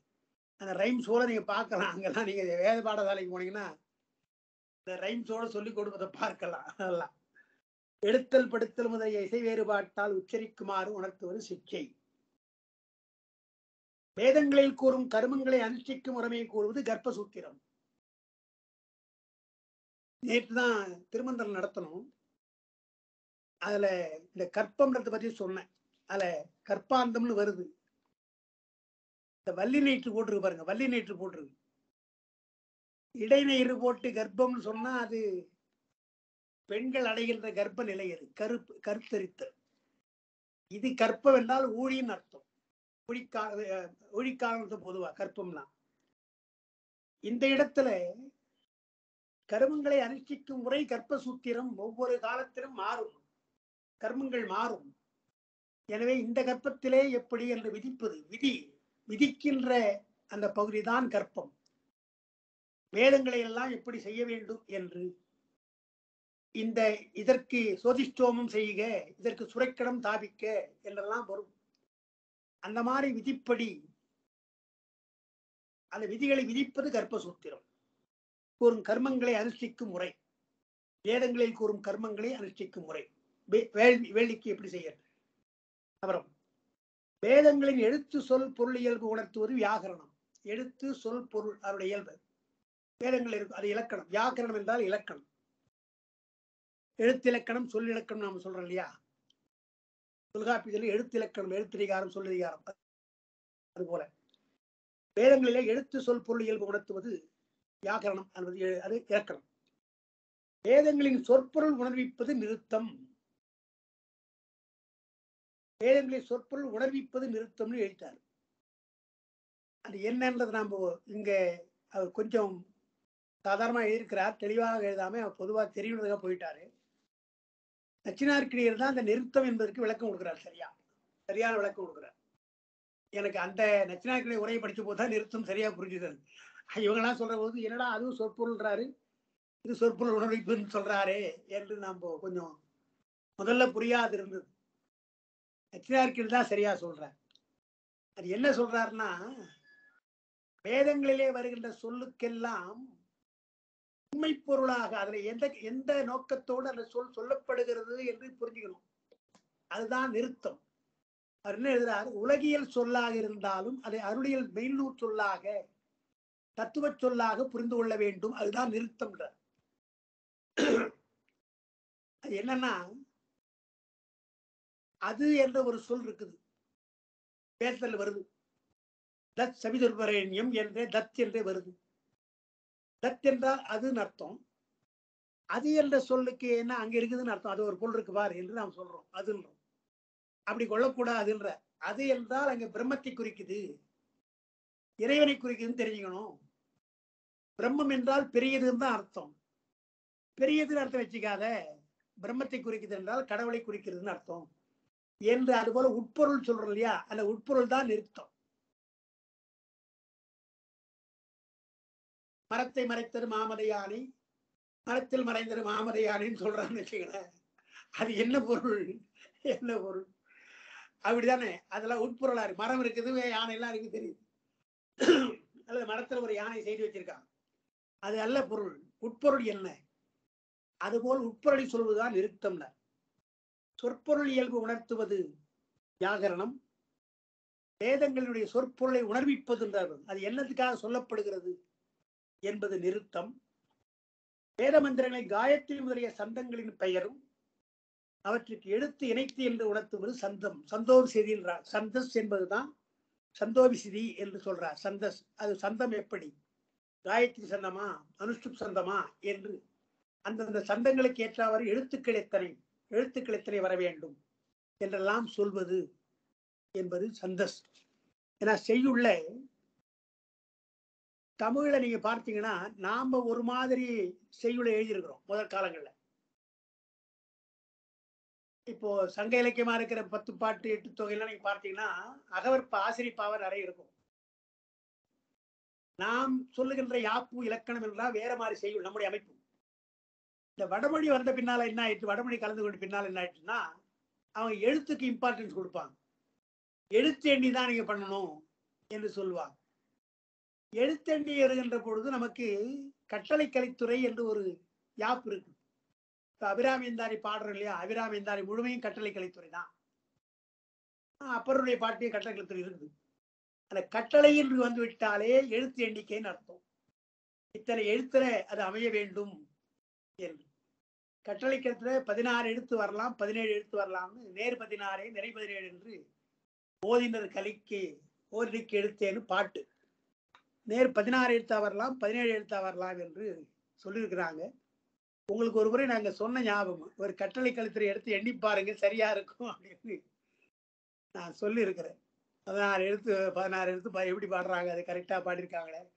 அந்த ரைம்ஸோட நீங்க பார்க்கலாம். அங்கெல்லாம் நீங்க வேத பாடசாலைக்கு போனீங்கன்னா இந்த ரைம்ஸோட சொல்லி கொடுப்பதை பார்க்கலாம். அதெல்லாம். எடுத்தல் படுத்தல் முதலிய இசை வேறுபாட்டால் உச்சரிக்குமாறு உணர்த்துவது சிக்ஷை வேதங்களில் கூறும் கருமங்களை அனுஷ்டிக்கும் முறைமையை கூறுவது கர்ப்பசூத்திரம். நேற்று தான் திருமந்திரம் நடத்தணும். அதுல இந்த கற்பம்ன்றத பத்தி சொன்னேன். அதுல கற்பாந்தம்னு வருது. இந்த வள்ளி நெயிற்று போட்டிருக்கு பாருங்க வள்ளி நெயிற்று போட்டிருக்கு. இடைநெயிறு போட்டு கர்ப்பம்னு சொன்னா அது பெண்கள் அடைகின்ற கர்ப்ப நிலை அது கருப்பு கருத்தரித்தல் இது கற்பம் என்றால் ஊழின்னு அர்த்தம். ஒழிக்கா ஊழிக்காலத்து பொதுவா கற்பம்லாம் இந்த இடத்துல கருமங்களை அனுஷ்டிக்கும் முறை கர்ப்ப சூத்திரம் ஒவ்வொரு காலத்திலும் மாறும். கர்மங்கள் மாறும். எனவே இந்த கர்ப்பத்திலே எப்படி என்று விதிப்பது? விதி. விதிக்கின்ற அந்த பகுதி தான் கற்பம். வேதங்களை எல்லாம் எப்படி செய்ய வேண்டும் என்று இந்த இதற்கு சோதிஷ்டோமம் செய்க இதற்கு சுரைக்கடம் தாபிக்க என்றெல்லாம் வரும். அந்த மாதிரி விதிப்படி அந்த விதிகளை விதிப்பது கர்ப்பசூத்திரம் கூறும் கர்மங்களை அனுஷ்டிக்கும் முறை. வேதங்களில் கூறும் கர்மங்களை அனுஷ்டிக்கும் முறை. வே- வேள்வி வேள்விக்கு எப்படி செய்யறது அப்புறம் வேதங்களின் எழுத்து சொல் பொருள் இயல்பு உணர்த்துவது வியாகரணம். எழுத்து சொல் பொருள் அதனுடைய இயல்பு. வேதங்கள் இருக்கும் அது இலக்கணம். வியாக்கரணம் என்றால் இலக்கணம். எழுத்திலக்கணம் சொல்லிலக்கணம் நாம சொல்றோம் இல்லையா? தொல்காப்பியத்தில் எழுத்திலக்கணம் எழுத்திரிகாரம் சொல்லதிகாரம் அது போல வேதங்களிலே எழுத்து சொல் பொருள் இயல்பு உணர்த்துவது வியாக்கரணம் என்பது அது இலக்கணம். வேதங்களின் சொற்பொருள் உணர்விப்பது நிறுத்தம். வேதங்களை சொற்பொருள் உணர்விப்பது நிறுத்தம்னு எழுத்தார் அது என்னன்றது நாம் இங்க அவர் கொஞ்சம் சாதாரணமாக எழுதியிருக்கிறார் தெளிவாக எழுதாம அவர் பொதுவாக தெரியுனதாக போயிட்டாரு. நச்சினார்கிரியர் தான் அந்த நிறுத்தம் என்பதற்கு விளக்கம் கொடுக்குறார் சரியா? சரியான விளக்கம் கொடுக்குறார். எனக்கு அந்த நச்சினார்கிரிய உரையை படிச்ச போது தான் நிறுத்தம் சரியா புரிஞ்சுது. இவங்கெல்லாம் சொல்ற போது என்னடா அதுவும் சொற்பொருள்ன்றாரு? இது சொற்பொருள் உணர்விப்புன்னு சொல்கிறாரே என்று நாம் கொஞ்சம் முதல்ல புரியாது இருந்தது நச்சினார்கிரியர் தான் சரியா சொல்றார் அது என்ன சொல்றாருன்னா வேதங்களிலே வருகின்ற சொல்லுக்கெல்லாம் உண்மை பொருளாக அதுல எந்த எந்த நோக்கத்தோடு அந்த சொல் சொல்லப்படுகிறது என்று புரிஞ்சுக்கணும். அதுதான் நிறுத்தம். அவர் என்ன எழுதுறார்? உலகியல் சொல்லாக இருந்தாலும் அதை அருளியல் மெய்நூற் சொல்லாக தத்துவ சொல்லாக புரிந்து கொள்ள வேண்டும். அதுதான் நிறுத்தம்ன்றார். அது என்னன்னா அது என்ற ஒரு சொல் இருக்குது. வேதத்தில் வருது. தத் சவிதுர்வரேண்யம் என்றே தத் என்றே வருது. தத் என்றால் அதுன்னு அர்த்தம் அது என்ற சொல்லுக்கு என்ன அங்க இருக்குதுன்னு அர்த்தம். அது ஒரு பொருள் இருக்கு பாரு என்று நாம் சொல்றோம். அதுன்றோம். அப்படி கொள்ளக்கூடாதுன்ற அது என்றால் அங்க பிரம்மத்தை குறிக்குது. இறைவனை குறிக்குதுன்னு தெரிஞ்சுக்கணும். பிரம்மம் என்றால் பெரியதுன்னு தான் அர்த்தம். பெரியதுன்னு அர்த்தம் வச்சுக்காத. பிரம்மத்தை குறிக்குது என்றால் கடவுளை குறிக்கிறதுன்னு அர்த்தம். என்று அதுபோல உட்பொருள் சொல்றோம் இல்லையா? அந்த உட்பொருள் தான் நிறுத்தம். மரத்தை மறைத்தது மாமத யானை மரத்தில் மறைந்தது மாமத யானைன்னு சொல்றான்னு வச்சுங்களேன் அது என்ன பொருள்? என்ன பொருள்? அப்படிதானே. அதெல்லாம் உட்பொருளா இருக்கு. மரம் இருக்குது யானை எல்லாம் இருக்கு தெரியுது. அல்லது மரத்துல ஒரு யானை செய்து வச்சிருக்காங்க அது அல்ல பொருள். உட்பொருள் என்ன? அதுபோல் உட்பொருளை சொல்வதுதான் நிறுத்தம்ல. சொற்பொருள் இயல்பு உணர்த்துவது வியாகரணம் வேதங்களுடைய சொற்பொருளை உணர்விப்பது என்றார்கள் அது என்னத்துக்காக சொல்லப்படுகிறது என்பது நிறுத்தம். வேத மந்திரங்களை காயத்ரி முதலிய சந்தங்களின் பெயரும் அவற்றுக்கு எடுத்து இணைத்து என்று உணர்த்துவது சந்தம். சந்தோபிசிதி என்றார். சந்தஸ் என்பதுதான் சந்தோபிசிதி என்று சொல்றார். சந்தஸ். அது சந்தம் எப்படி? காயத்ரி சந்தமா? அனுஷ்டுப் சந்தமா? என்று. அந்தந்த சந்தங்களுக்கு ஏற்றவாறு எழுத்துக்கள் எத்தனை? எழுத்துக்கள் எத்தனை வர வேண்டும்? என்றெல்லாம் சொல்வது என்பது சந்தஸ் ஏன்னா செய்யுள்ள தமிழ்ல நீங்க பார்த்தீங்கன்னா நாம் ஒரு மாதிரி செய்யுளை எழுதியிருக்கிறோம் முதல் காலங்களில். இப்போ சங்க இலக்கியமா இருக்கிற பத்து பாட்டு எட்டு தொகையெல்லாம் நீங்க பார்த்தீங்கன்னா அகவற்ப ஆசிரிப்பாவை நிறைய இருக்கும். நாம் சொல்லுகின்ற யாப்பு இலக்கணம் என்றால் வேற மாதிரி செய்யுள் நம்முடைய அமைப்பு. இந்த வடமொழி வந்த பின்னால என்ன ஆயிட்டு வடமொழி கலந்து கொண்டு பின்னால் என்ன ஆயிட்டுன்னா அவங்க எழுத்துக்கு இம்பார்ட்டன்ஸ் கொடுப்பாங்க. எழுத்து எண்ணி தான் நீங்க பண்ணணும் என்று சொல்லுவாங்க. எழுத்தெண்ணி வருகின்ற பொழுது நமக்கு கட்டளை கலைத்துறை என்று ஒரு யாப் இருக்கு. இப்போ அபிராமியந்தாரி பாடுறோம் இல்லையா? அபிராமியந்தாரி முழுமையும் கட்டளை கலைத்துறை தான். அப்பருடைய பாட்டியும் கட்டளை கலைத்துறை இருக்குது. அந்த கட்டளை என்று வந்து விட்டாலே எழுத்து எண்ணிக்கைன்னு அர்த்தம். இத்தனை எழுத்துல அது அமைய வேண்டும் என்று. கட்டளை பதினாறு எழுத்து வரலாம் பதினேழு எழுத்து வரலாம்னு நேர் பதினாறே நிறை பதினேழு என்று ஓதினர் கலிக்கு ஓரிக்கு எழுத்தேன்னு பாட்டு. நேர் பதினாறு எழுத்தா வரலாம் பதினேழு எழுத்தா வரலாம் என்று சொல்லியிருக்கிறாங்க. உங்களுக்கு ஒரு முறை நாங்கள் சொன்ன ஞாபகம் ஒரு கட்டளை கழுத்துறை எடுத்து எண்ணி பாருங்க சரியா இருக்கும் அப்படின்னு நான் சொல்லியிருக்கிறேன். பதினாறு எழுத்து பதினாறு எழுத்து பா- எப்படி பாடுறாங்க அது கரெக்டாக பாடியிருக்காங்களே.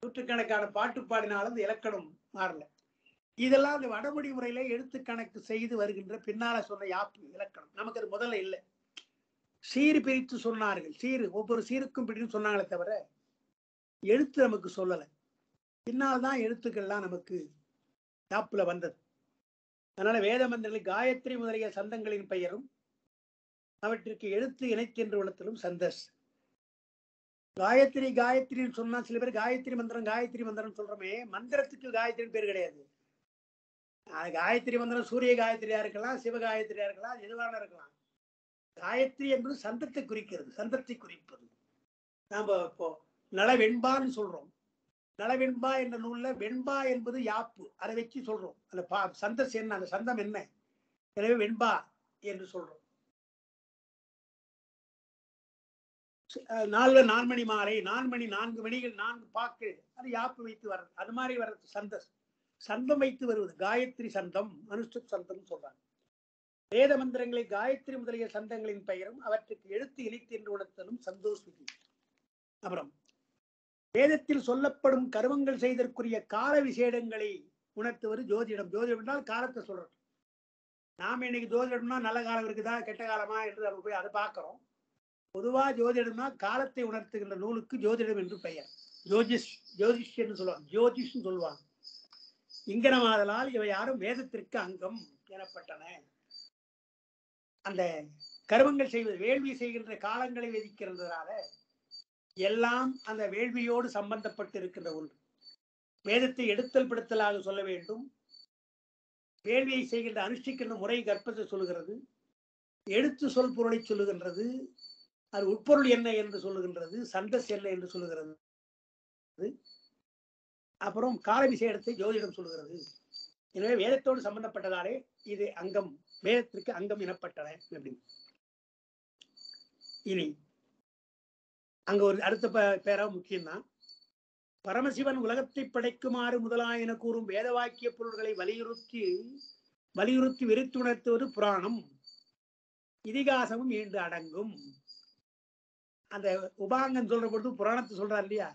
நூற்றுக்கணக்கான பாட்டு பாடினாலும் இலக்கணம் மாறலை. இதெல்லாம் அந்த வடமொழி முறையில எழுத்து கணக்கு செய்து வருகின்ற பின்னால சொன்ன யாப்பு இலக்கணம். நமக்கு அது முதல்ல இல்லை. சீர் பிரித்து சொன்னார்கள். சீர் ஒவ்வொரு சீருக்கும் பிடின்னு சொன்னாங்களே தவிர எழுத்து நமக்கு சொல்லலை. பின்னால் தான் எழுத்துக்கள்லாம் நமக்கு யாப்புல வந்தது. அதனால வேத மந்திரங்களில் காயத்ரி முதலிய சந்தங்களின் பெயரும் அவற்றிற்கு எழுத்து இணைக்கின்ற உலகத்திலும் சந்தஸ். காயத்ரி காயத்ரின்னு சொன்னா சில பேர் காயத்ரி மந்திரம் காயத்ரி மந்திரம் சொல்றோமே. மந்திரத்துக்கு காயத்ரின்னு பேர் கிடையாது. அது காயத்ரி மந்திரம் சூரிய காயத்ரியா இருக்கலாம் சிவ காயத்ரியா இருக்கலாம் எதுவான இருக்கலாம். காயத்ரி என்பது சந்தத்தை குறிக்கிறது சந்தத்தை குறிப்பது. நாம இப்போ நலவெண்பான்னு சொல்றோம். நலவெண்பா என்ற நூல்ல வெண்பா என்பது யாப்பு அதை வச்சு சொல்றோம். அந்த பா சந்தஸ் என்ன அந்த சந்தம் என்ன? எனவே வெண்பா என்று சொல்றோம். நாலு மணி மாலை நாலு மணி நான்கு மணிகள் நான்கு பாக்கு அது யாப்பு வைத்து வர்றது அது மாதிரி வர்றது சந்தஸ். சந்தம் வைத்து வருவது. காயத்ரி சந்தம் அனுஷ்டுப் சந்தம் சொல்றாங்க. வேத மந்திரங்களை காயத்ரி முதலிய சந்தங்களின் பெயரும் அவற்றுக்கு எழுத்து இணைத்து என்று உணர்த்தலும் சந்தோஷிதி அப்புறம் வேதத்தில் சொல்லப்படும் கருமங்கள் செய்தற்குரிய கால விசேடங்களை உணர்த்துவது ஜோதிடம். ஜோதிடம் என்றால் காலத்தை சொல்றது. நாம இன்னைக்கு ஜோதிடம்னா நல்ல காலம் இருக்குதா கெட்ட காலமா என்று நம்ம போய் அதை பார்க்கிறோம். பொதுவா ஜோதிடம்னா காலத்தை உணர்த்துகின்ற நூலுக்கு ஜோதிடம் என்று பெயர். ஜோதிஷ் ஜோதிஷ் என்று சொல்லுவாங்க. ஜோதிஷ்னு சொல்லுவாங்க. இங்கனமாதலால் இவை யாரும் வேதத்திற்கு அங்கம் எனப்பட்டன. அந்த கருமங்கள் செய்வது வேள்வி செய்கின்ற காலங்களை விதிக்கிறதுனால எல்லாம் அந்த வேள்வியோடு சம்பந்தப்பட்டு இருக்கின்ற ஒன்று. வேதத்தை எடுத்தல் படுத்தலாக சொல்ல வேண்டும். வேள்வியை செய்கின்ற அனுஷ்டிக்கின்ற முறை கற்பத்தை சொல்லுகிறது. எடுத்து சொல் பொருளை சொல்லுகின்றது. அது உட்பொருள் என்ன என்று சொல்லுகின்றது. சந்தஸ் என்ன என்று சொல்லுகிறது. அப்புறம் கால விசேடத்தை ஜோதிடம் சொல்கிறது எனவே வேதத்தோடு சம்பந்தப்பட்டதாலே இது அங்கம் வேதத்திற்கு அங்கம் எனப்பட்டன அப்படின்னு. இனி அங்க ஒரு அடுத்த பேரா முக்கியம்தான் பரமசிவன் உலகத்தை படைக்குமாறு முதலாயன கூறும் வேதவாக்கிய பொருள்களை வலியுறுத்தி வலியுறுத்தி விரித்துணர்த்துவது புராணம். இதிகாசமும் ஈண்டு அடங்கும். அந்த உபாங்கன் சொல்ற பொழுது புராணத்தை சொல்றார் இல்லையா?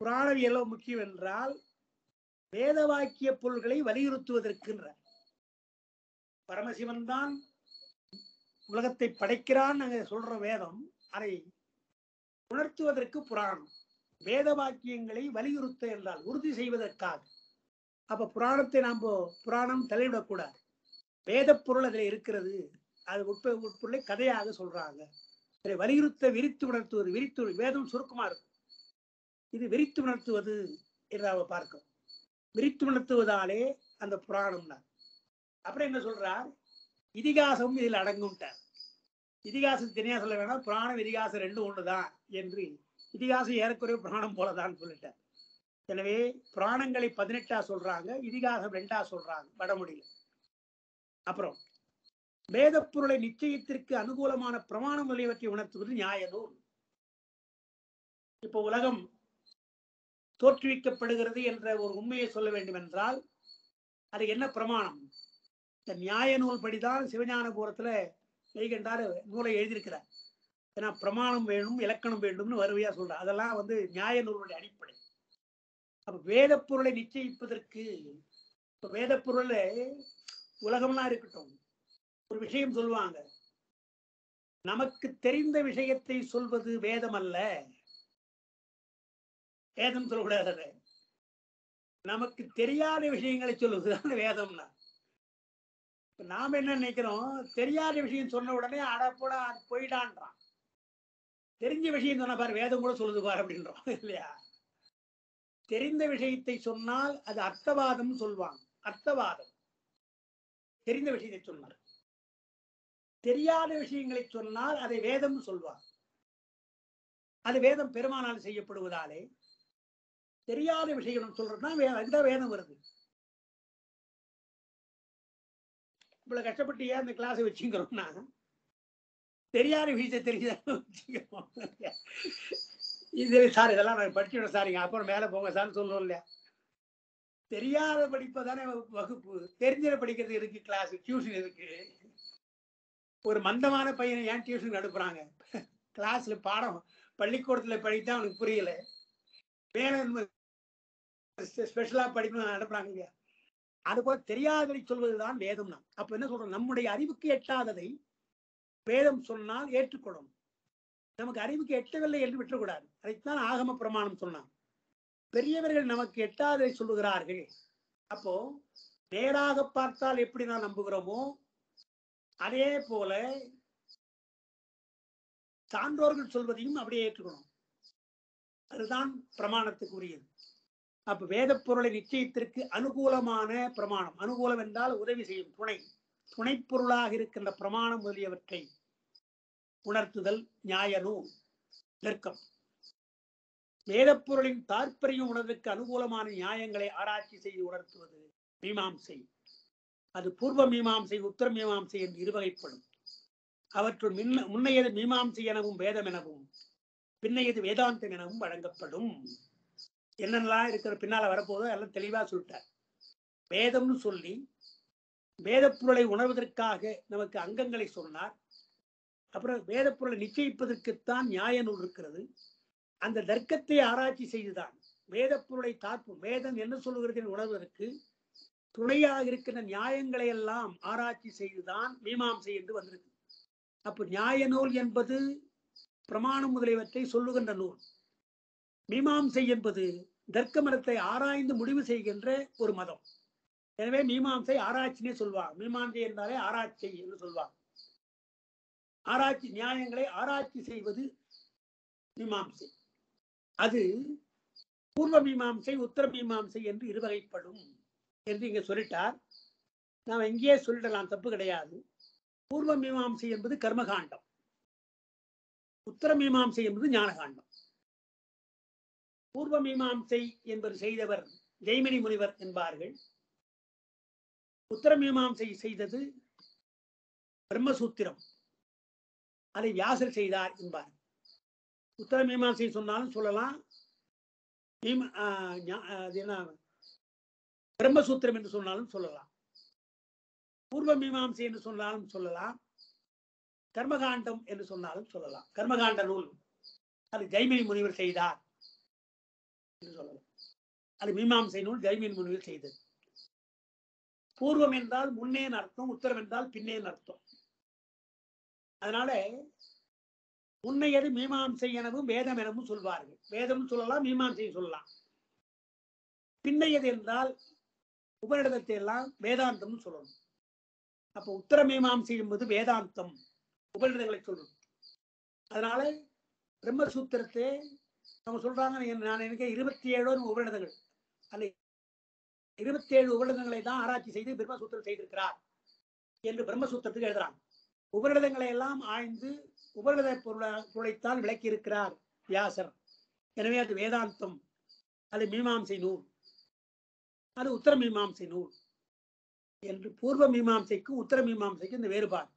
புராணம் எவ்வளவு முக்கியம் என்றால் வேத வாக்கிய பொருள்களை வலியுறுத்துவதற்குன்ற பரமசிவன் தான் உலகத்தை படைக்கிறான் சொல்ற வேதம் அதை உணர்த்துவதற்கு புராணம். வேத வாக்கியங்களை வலியுறுத்த என்றால் உறுதி செய்வதற்காக. அப்ப புராணத்தை நாம் புராணம் தலையிடக்கூடாது. வேத பொருள் அதுல இருக்கிறது. அது உட்ப உட்பொருளை கதையாக சொல்றாங்க. அதை வலியுறுத்த விரித்து உணர்த்துவது விரித்து வேதம் சுருக்கமா இருக்கும். இது விரித்து உணர்த்துவது என்று அவ பார்க்கிறோம் விரித்து உணர்த்துவதாலே அந்த புராணம்னா அப்புறம் என்ன சொல்றார்? இதிகாசமும் இதில் அடங்கும்ட்டார். இதிகாசம் தனியா சொல்ல வேணாம். புராணம் இதிகாசம் ரெண்டும் ஒண்ணுதான் என்று இதிகாசம் ஏறக்குறைய புராணம் போலதான் சொல்லிட்டார். எனவே புராணங்களை பதினெட்டா சொல்றாங்க இதிகாசம் ரெண்டா சொல்றாங்க வடமொழியில. அப்புறம் வேத பொருளை நிச்சயத்திற்கு அனுகூலமான பிரமாணம் முதலியவற்றை உணர்த்துவது நியாய நூல் இப்போ உலகம் தோற்றுவிக்கப்படுகிறது என்ற ஒரு உண்மையை சொல்ல வேண்டும் என்றால் அது என்ன பிரமாணம்? இந்த நியாய நூல் படிதான் சிவஞான பூரத்துல நூலை எழுதியிருக்கிறார். ஏன்னா பிரமாணம் வேணும் இலக்கணம் வேண்டும்னு வருவையா சொல்றார். அதெல்லாம் வந்து நியாய நூலுடைய அடிப்படை. அப்ப வேதப்பொருளை நிச்சயிப்பதற்கு இப்ப வேதப்பொருளை உலகம்லாம் இருக்கட்டும். ஒரு விஷயம் சொல்லுவாங்க. நமக்கு தெரிந்த விஷயத்தை சொல்வது வேதம் அல்ல வேதம் சொல்லக்கூடாது அதை. நமக்கு தெரியாத விஷயங்களை சொல்லுவதுதான் வேதம்னா. இப்ப நாம என்ன நினைக்கிறோம்? தெரியாத விஷயம் சொன்ன உடனே அடப்போட போயிடான்றான். தெரிஞ்ச விஷயம் சொன்ன பாரு வேதம் கூட சொல்லுது பாரு அப்படின்றோம் இல்லையா? தெரிந்த விஷயத்தை சொன்னால் அது அர்த்தவாதம் சொல்வாங்க. அர்த்தவாதம். தெரிந்த விஷயத்தை சொன்னார். தெரியாத விஷயங்களை சொன்னால் அதை வேதம் சொல்வார். அது வேதம் பெருமானால் செய்யப்படுவதாலே தெரியாத விஷயம் சொல்றதுனா வே- அதுதான் வேதம் வருது. இவ்வளவு கஷ்டப்பட்டு ஏன் அந்த கிளாஸ் வச்சுங்கிறோம்னா தெரியாத விஷயத்தை தெரிஞ்சுதான் வச்சுக்கிறோம். இது சார் இதெல்லாம் நான் படிச்சுடுறேன் சாரிங்க அப்புறம் மேல போங்க சார் சொல்லணும் இல்லையா? தெரியாத படிப்பை தானே வகுப்பு. தெரிஞ்சதை படிக்கிறது இருக்கு கிளாஸ் டியூஷன் இருக்கு. ஒரு மந்தமான பையனை ஏன் டியூஷன் அனுப்புறாங்க? கிளாஸ்ல பாடம் பள்ளிக்கூடத்துல படித்தா அவனுக்கு புரியல. ஸ்பெஷலா படிப்பு நடப்புறாங்க இல்லையா? அது போல தெரியாததை சொல்வதுதான் வேதம் தான் அப்ப என்ன சொல்றோம்? நம்முடைய அறிவுக்கு எட்டாததை வேதம் சொன்னால் ஏற்றுக்கொள்ளும். நமக்கு அறிவுக்கு எட்டவில்லை என்று விட்டுக்கூடாது அதைத்தான் ஆகம பிரமாணம் சொன்னான். பெரியவர்கள் நமக்கு எட்டாததை சொல்லுகிறார்கள். அப்போ நேராக பார்த்தால் எப்படி நான் நம்புகிறோமோ? அதே போல சான்றோர்கள் சொல்வதையும் அப்படியே ஏற்றுக்கணும் அதுதான் பிரமாணத்துக்கு உரியது அப்ப வேத பொருளை நிச்சயத்திற்கு அனுகூலமான பிரமாணம். அனுகூலம் என்றால் உதவி செய்யும் துணை. துணை பொருளாக இருக்கின்ற பிரமாணம் முதலியவற்றை உணர்த்துதல் நியாய நூல் தர்க்கம் வேதப்பொருளின் தாற்பயம் உணர்வுக்கு அனுகூலமான நியாயங்களை ஆராய்ச்சி செய்து உணர்த்துவது மீமாம்சை. அது பூர்வ மீமாம்சை உத்தர மீமாம்சை என்று இருவகைப்படும். அவற்றுள் மின்ன முன்னையது மீமாம்சை எனவும் வேதம் எனவும் பின்னையது வேதாந்தம் எனவும் வழங்கப்படும். என்னென்னலாம் இருக்கிற பின்னால வரப்போதோ எல்லாம் தெளிவா சொல்லிட்டார். வேதம்னு சொல்லி வேதப்பொருளை உணர்வதற்காக நமக்கு அங்கங்களை சொன்னார். அப்புறம் வேதப்பொருளை நிச்சயிப்பதற்குத்தான் நியாய நூல் இருக்கிறது. அந்த தர்க்கத்தை ஆராய்ச்சி செய்துதான் வேதப்பொருளை தாக்கும். வேதம் என்ன சொல்லுகிறது என்று உணர்வதற்கு துணையாக இருக்கின்ற நியாயங்களை எல்லாம் ஆராய்ச்சி செய்துதான் மீமாம்சை என்று வந்திருக்கு. அப்ப நியாய நூல் என்பது பிரமாணம் முதலியவற்றை சொல்லுகின்ற நூல். மீமாம்சை என்பது தர்க்க மதத்தை ஆராய்ந்து முடிவு செய்கின்ற ஒரு மதம். எனவே மீமாம்சை ஆராய்ச்சினே சொல்வார் மீமாம்சை என்றாலே ஆராய்ச்சி என்று சொல்வார் ஆராய்ச்சி நியாயங்களை ஆராய்ச்சி செய்வது மீமாம்சை. அது பூர்வ மீமாம்சை உத்தர மீமாம்சை என்று இருவகைப்படும் என்று இங்க சொல்லிட்டார். நாம் இங்கேயே சொல்லிடலாம் தப்பு கிடையாது. பூர்வ மீமாம்சை என்பது கர்மகாண்டம். உத்தர மீமாம்சை என்பது ஞானகாண்டம். பூர்வ மீமாம்சை என்பது செய்தவர் ஜெய்மணி முனிவர் என்பார்கள். உத்தர மீமாம்சை செய்தது பிரம்மசூத்திரம். அதை வியாசர் செய்தார் என்பார். உத்தர மீமாசை சொன்னாலும் சொல்லலாம். ஆஹ் என்ன? பிரம்மசூத்திரம் என்று சொன்னாலும் சொல்லலாம். பூர்வ மீமாம்சை என்று சொன்னாலும் சொல்லலாம். கர்மகாண்டம் என்று சொன்னாலும் சொல்லலாம். கர்மகாண்ட நூல். அது ஜெய்மினி முனிவர் செய்தார் என்று சொல்லலாம். அது மீமாம்சை நூல் ஜெய்மினி முனிவர் செய்தது. பூர்வம் என்றால் முன்னே அர்த்தம் உத்தரம் என்றால் பின்னே அர்த்தம் அதனால முன்னையது மீமாம்சை எனவும் வேதம் எனவும் சொல்வார்கள். வேதம் சொல்லலாம் மீமாம்சையும் சொல்லலாம். பின்னையது என்றால் உபநிடதத்தை எல்லாம் வேதாந்தம் சொல்லணும். அப்ப உத்தர மீமாம்சை என்பது வேதாந்தம். உபநிடதங்களை சொல்லணும் அதனால பிரம்மசூத்திரத்தை அவங்க சொல்றாங்க நான் நான் எனக்கு இருபத்தி ஏழோ உபநிடதங்கள். அல்ல இருபத்தி ஏழு உபநிடதங்களை தான் ஆராய்ச்சி செய்து பிரம்மசூத்திரம் செய்திருக்கிறார் என்று பிரம்மசூத்திரத்துக்கு எழுதுறாங்க. உபநிடதங்களை எல்லாம் ஆய்ந்து உபநிடத பொருள பொருளைத்தான் விளக்கி இருக்கிறார் வியாசர். எனவே அது வேதாந்தம். அது மீமாம்சை நூல். அது உத்தர மீமாம்சை நூல். என்று பூர்வ மீமாம்சைக்கும் உத்தர மீமாம்சைக்கும் இந்த வேறுபாடு.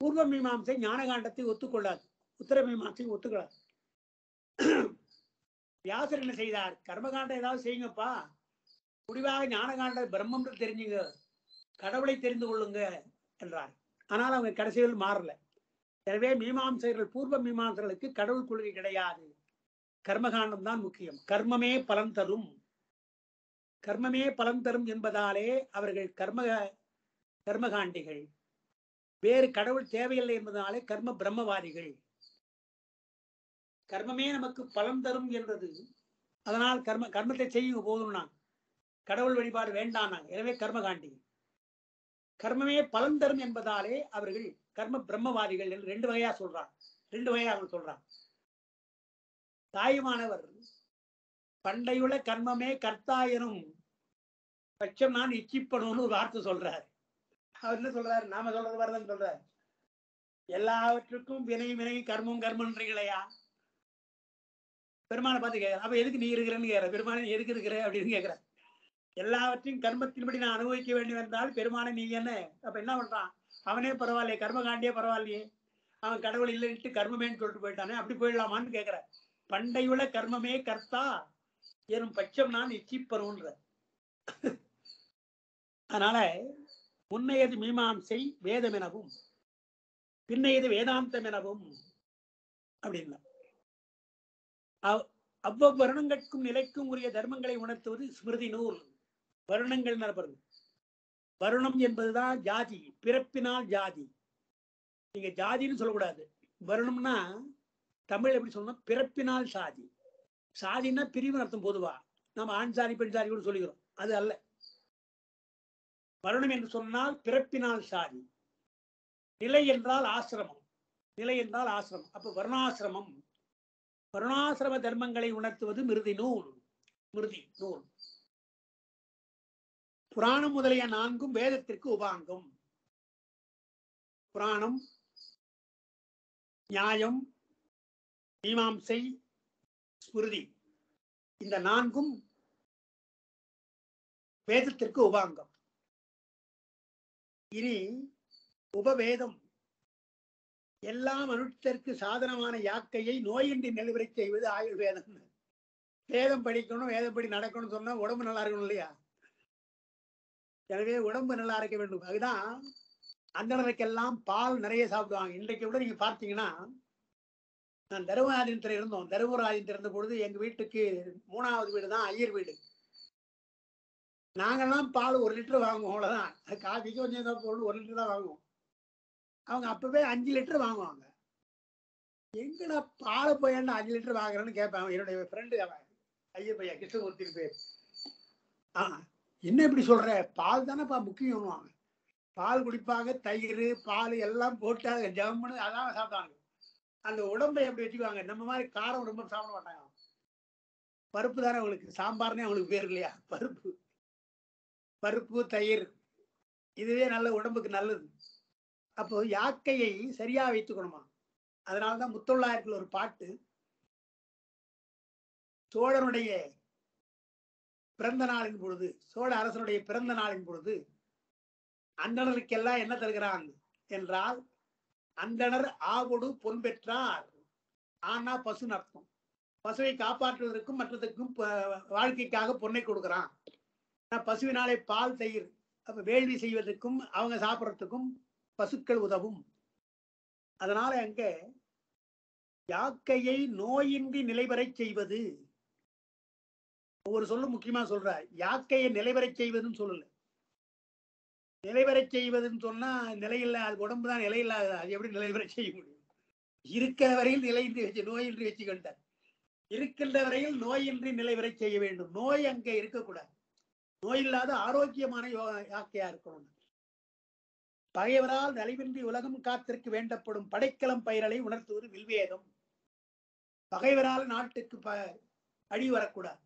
பூர்வ மீமாம்சை ஞானகாண்டத்தை ஒத்துக்கொள்ளாது. உத்தர மீமாம்சை ஒத்துக்கொள்ளாது. வியாசர் என்ன செய்தார்? கர்மகாண்டம் ஏதாவது செய்யுங்கப்பா. முடிவாக ஞானகாண்ட பிரம்மம் தெரிஞ்சுங்க. கடவுளை தெரிந்து கொள்ளுங்க என்றார். ஆனால் அவங்க கடைசியில் மாறல. எனவே மீமாம்சைகள் பூர்வ மீமாம்சர்களுக்கு கடவுள் கொள்கை கிடையாது. கர்மகாண்டம் தான் முக்கியம். கர்மமே பலன் தரும். கர்மமே பலன் தரும் என்பதாலே அவர்கள் கர்ம கர்மகாண்டிகள். வேறு கடவுள் தேவையில்லை என்பதனாலே கர்ம பிரம்மவாதிகள். கர்மமே நமக்கு பலன் தரும் என்றது. அதனால் கர்ம கர்மத்தை செய்யுங்க போதும்னா. கடவுள் வழிபாடு வேண்டாம் எனவே கர்மகாண்டி. கர்மமே பலன் தரும் என்பதாலே அவர்கள் கர்ம பிரம்மவாதிகள் என்று ரெண்டு வகையா சொல்றான். ரெண்டு வகையா அவங்க சொல்றான். தாயுமானவர் பண்டையுள்ள கர்மமே கர்த்தா எனும் பட்சம் நான் இச்சிப்பணும்னு ஒரு வார்த்தை சொல்றாரு. அவர் என்ன சொல்றாரு? நாம சொல்றது வரதான் சொல்றாரு? எல்லாவற்றுக்கும் வினை வினை கர்மம் கர்மன்றீங்களையா பெருமானை பார்த்து கேட்கற அப்ப எதுக்கு நீ இருக்கிறேன்னு கேட்கிற பெருமானை நீ எதுக்கு இருக்கிற அப்படின்னு கேட்கிற எல்லாவற்றையும் கர்மத்தின்படி நான் அனுபவிக்க வேண்டி வந்தால் பெருமானை நீ என்ன? அப்ப என்ன பண்றான்? அவனே பரவாயில்லையே கர்ம காண்டியே பரவாயில்லையே. அவன் கடவுள் இல்லைன்ட்டு கர்மமேன்னு சொல்லிட்டு போயிட்டானே அப்படி போயிடலாமான்னு கேட்கிற பண்டையுள்ள கர்மமே கர்த்தா எனும் பட்சம் நான் இச்சிப்பருன்ற அதனால முன்னையது மீமாம்சை வேதம் எனவும் பின்னையது வேதாந்தம் எனவும் அப்படின்னா அவ்- அவ்வளவு வருணங்களுக்கும் நிலைக்கும் உரிய தர்மங்களை உணர்த்துவது ஸ்மிருதி நூல். வருணங்கள் நடப்பது வருணம் என்பதுதான் ஜாதி பிறப்பினால் ஜாதி. நீங்க ஜாதின்னு சொல்லக்கூடாது. வருணம்னா தமிழ் எப்படி சொல்லணும் பிறப்பினால் சாதி. சாதின்னா பிரிவு நடத்தும் பொதுவா. நம்ம ஆண் சாதி பெண் சாதி கூட சொல்லிக்கிறோம். அது அல்ல. வருணம் என்று சொன்னால் பிறப்பினால் சாதி. நிலை என்றால் ஆசிரமம். நிலை என்றால் ஆசிரமம். அப்ப வருணாசிரமம். வருணாசிரம தர்மங்களை உணர்த்துவது மிருதி நூல். மிருதி நூல். புராணம் முதலிய நான்கும் வேதத்திற்கு உபாங்கம். புராணம் நியாயம் மீமாம்சை ஸ்மிருதி. இந்த நான்கும் வேதத்திற்கு உபாங்கம். இனி உபவேதம். எல்லா மனுஷருக்கு சாதனமான யாக்கையை நோயின்றி நெலுவரை செய்வது ஆயுர்வேதம். வேதம் படிக்கணும் வேதப்படி நடக்கணும்னு சொன்னா உடம்பு நல்லா இருக்கணும் இல்லையா? எனவே உடம்பு நல்லா இருக்க வேண்டும். அதுதான் அந்தனருக்கெல்லாம் பால் நிறைய சாப்பிடுவாங்க. இன்றைக்கு கூட நீங்க பார்த்தீங்கன்னா நான் தருமராஜனத்தில் இருந்தோம் தருமராஜன் இருந்த பொழுது எங்க வீட்டுக்கு மூணாவது வீடு தான் ஐயர் வீடு. நாங்கெல்லாம் பால் ஒரு லிட்டர் வாங்குவோம் அவ்வளோதான் அது காஃபிக்கு கொஞ்சம் தான் போடணும் ஒரு லிட்டர் தான் வாங்குவோம். அவங்க அப்பவே அஞ்சு லிட்டர் வாங்குவாங்க. எங்கடா பாலை போயாண்டா அஞ்சு லிட்டர் வாங்குறேன்னு கேட்பாங்க என்னுடைய ஃப்ரெண்டு அவன். ஐயர் பையன் கிருஷ்ணமூர்த்தி பேர். ஆ என்ன இப்படி சொல்ற? பால் தானேப்பா முக்கியம் பால் குடிப்பாங்க தயிர் பால் எல்லாம் போட்டு அதை ஜம்முன்னு அதான் சாப்பிட்டாங்க அந்த உடம்பை எப்படி வச்சுக்குவாங்க? நம்ம மாதிரி காரம் ரொம்ப சாப்பிட மாட்டாங்க. பருப்பு தானே அவங்களுக்கு. சாம்பார்னே அவங்களுக்கு பேர் இல்லையா? பருப்பு. பருப்பு தயிர். இதுவே நல்ல உடம்புக்கு நல்லது. அப்போ யாக்கையை சரியா வைத்துக்கணுமா? அதனாலதான் முத்தொள்ளாயிரத்துல ஒரு பாட்டு. சோழனுடைய பிறந்த நாளின் பொழுது சோழ அரசனுடைய பிறந்த நாளின் பொழுது அந்தணருக்கெல்லாம் என்ன தருகிறான் என்றால் அந்தணர் ஆவொடு பொன் பெற்றார். ஆனா பசுன்னு அர்த்தம். பசுவை காப்பாற்றுவதற்கும் மற்றதுக்கும் வாழ்க்கைக்காக பொண்ணை கொடுக்குறான். பசுவினாலே பால் தயிர் வேள்வி செய்வதற்கும் அவங்க சாப்பிட்றதுக்கும் பசுக்கள் உதவும். அதனால அங்க யாக்கையை நோயின்றி நிலைபெறச் செய்வது. ஒவ்வொரு சொல்லும் முக்கியமா சொல்ற யாக்கையை நிலைபெறச் செய்வதுன்னு சொல்லல. நிலைபெறச் செய்வதுன்னு சொன்னா நிலையில்லா அது உடம்பு தான் நிலையில்லாத அது எப்படி நிலைபெறச் செய்ய முடியும்? இருக்கிற வரையில் நிலையின்றி வச்சு நோயின்றி வச்சுக்கிட்டார் இருக்கின்ற வரையில் நோயின்றி நிலைபெறச் செய்ய வேண்டும். நோய் அங்க இருக்கக்கூடாது. நோய் இல்லாத ஆரோக்கியமான யோ- யாக்கையா இருக்கணும். பகைவரால் நலிவின்றி உலகம் காத்திற்கு வேண்டப்படும் படைக்கலம் பயிரலை உணர்த்துவது வில்வேதம். பகைவரால் நாட்டுக்கு ப அழி வரக்கூடாது.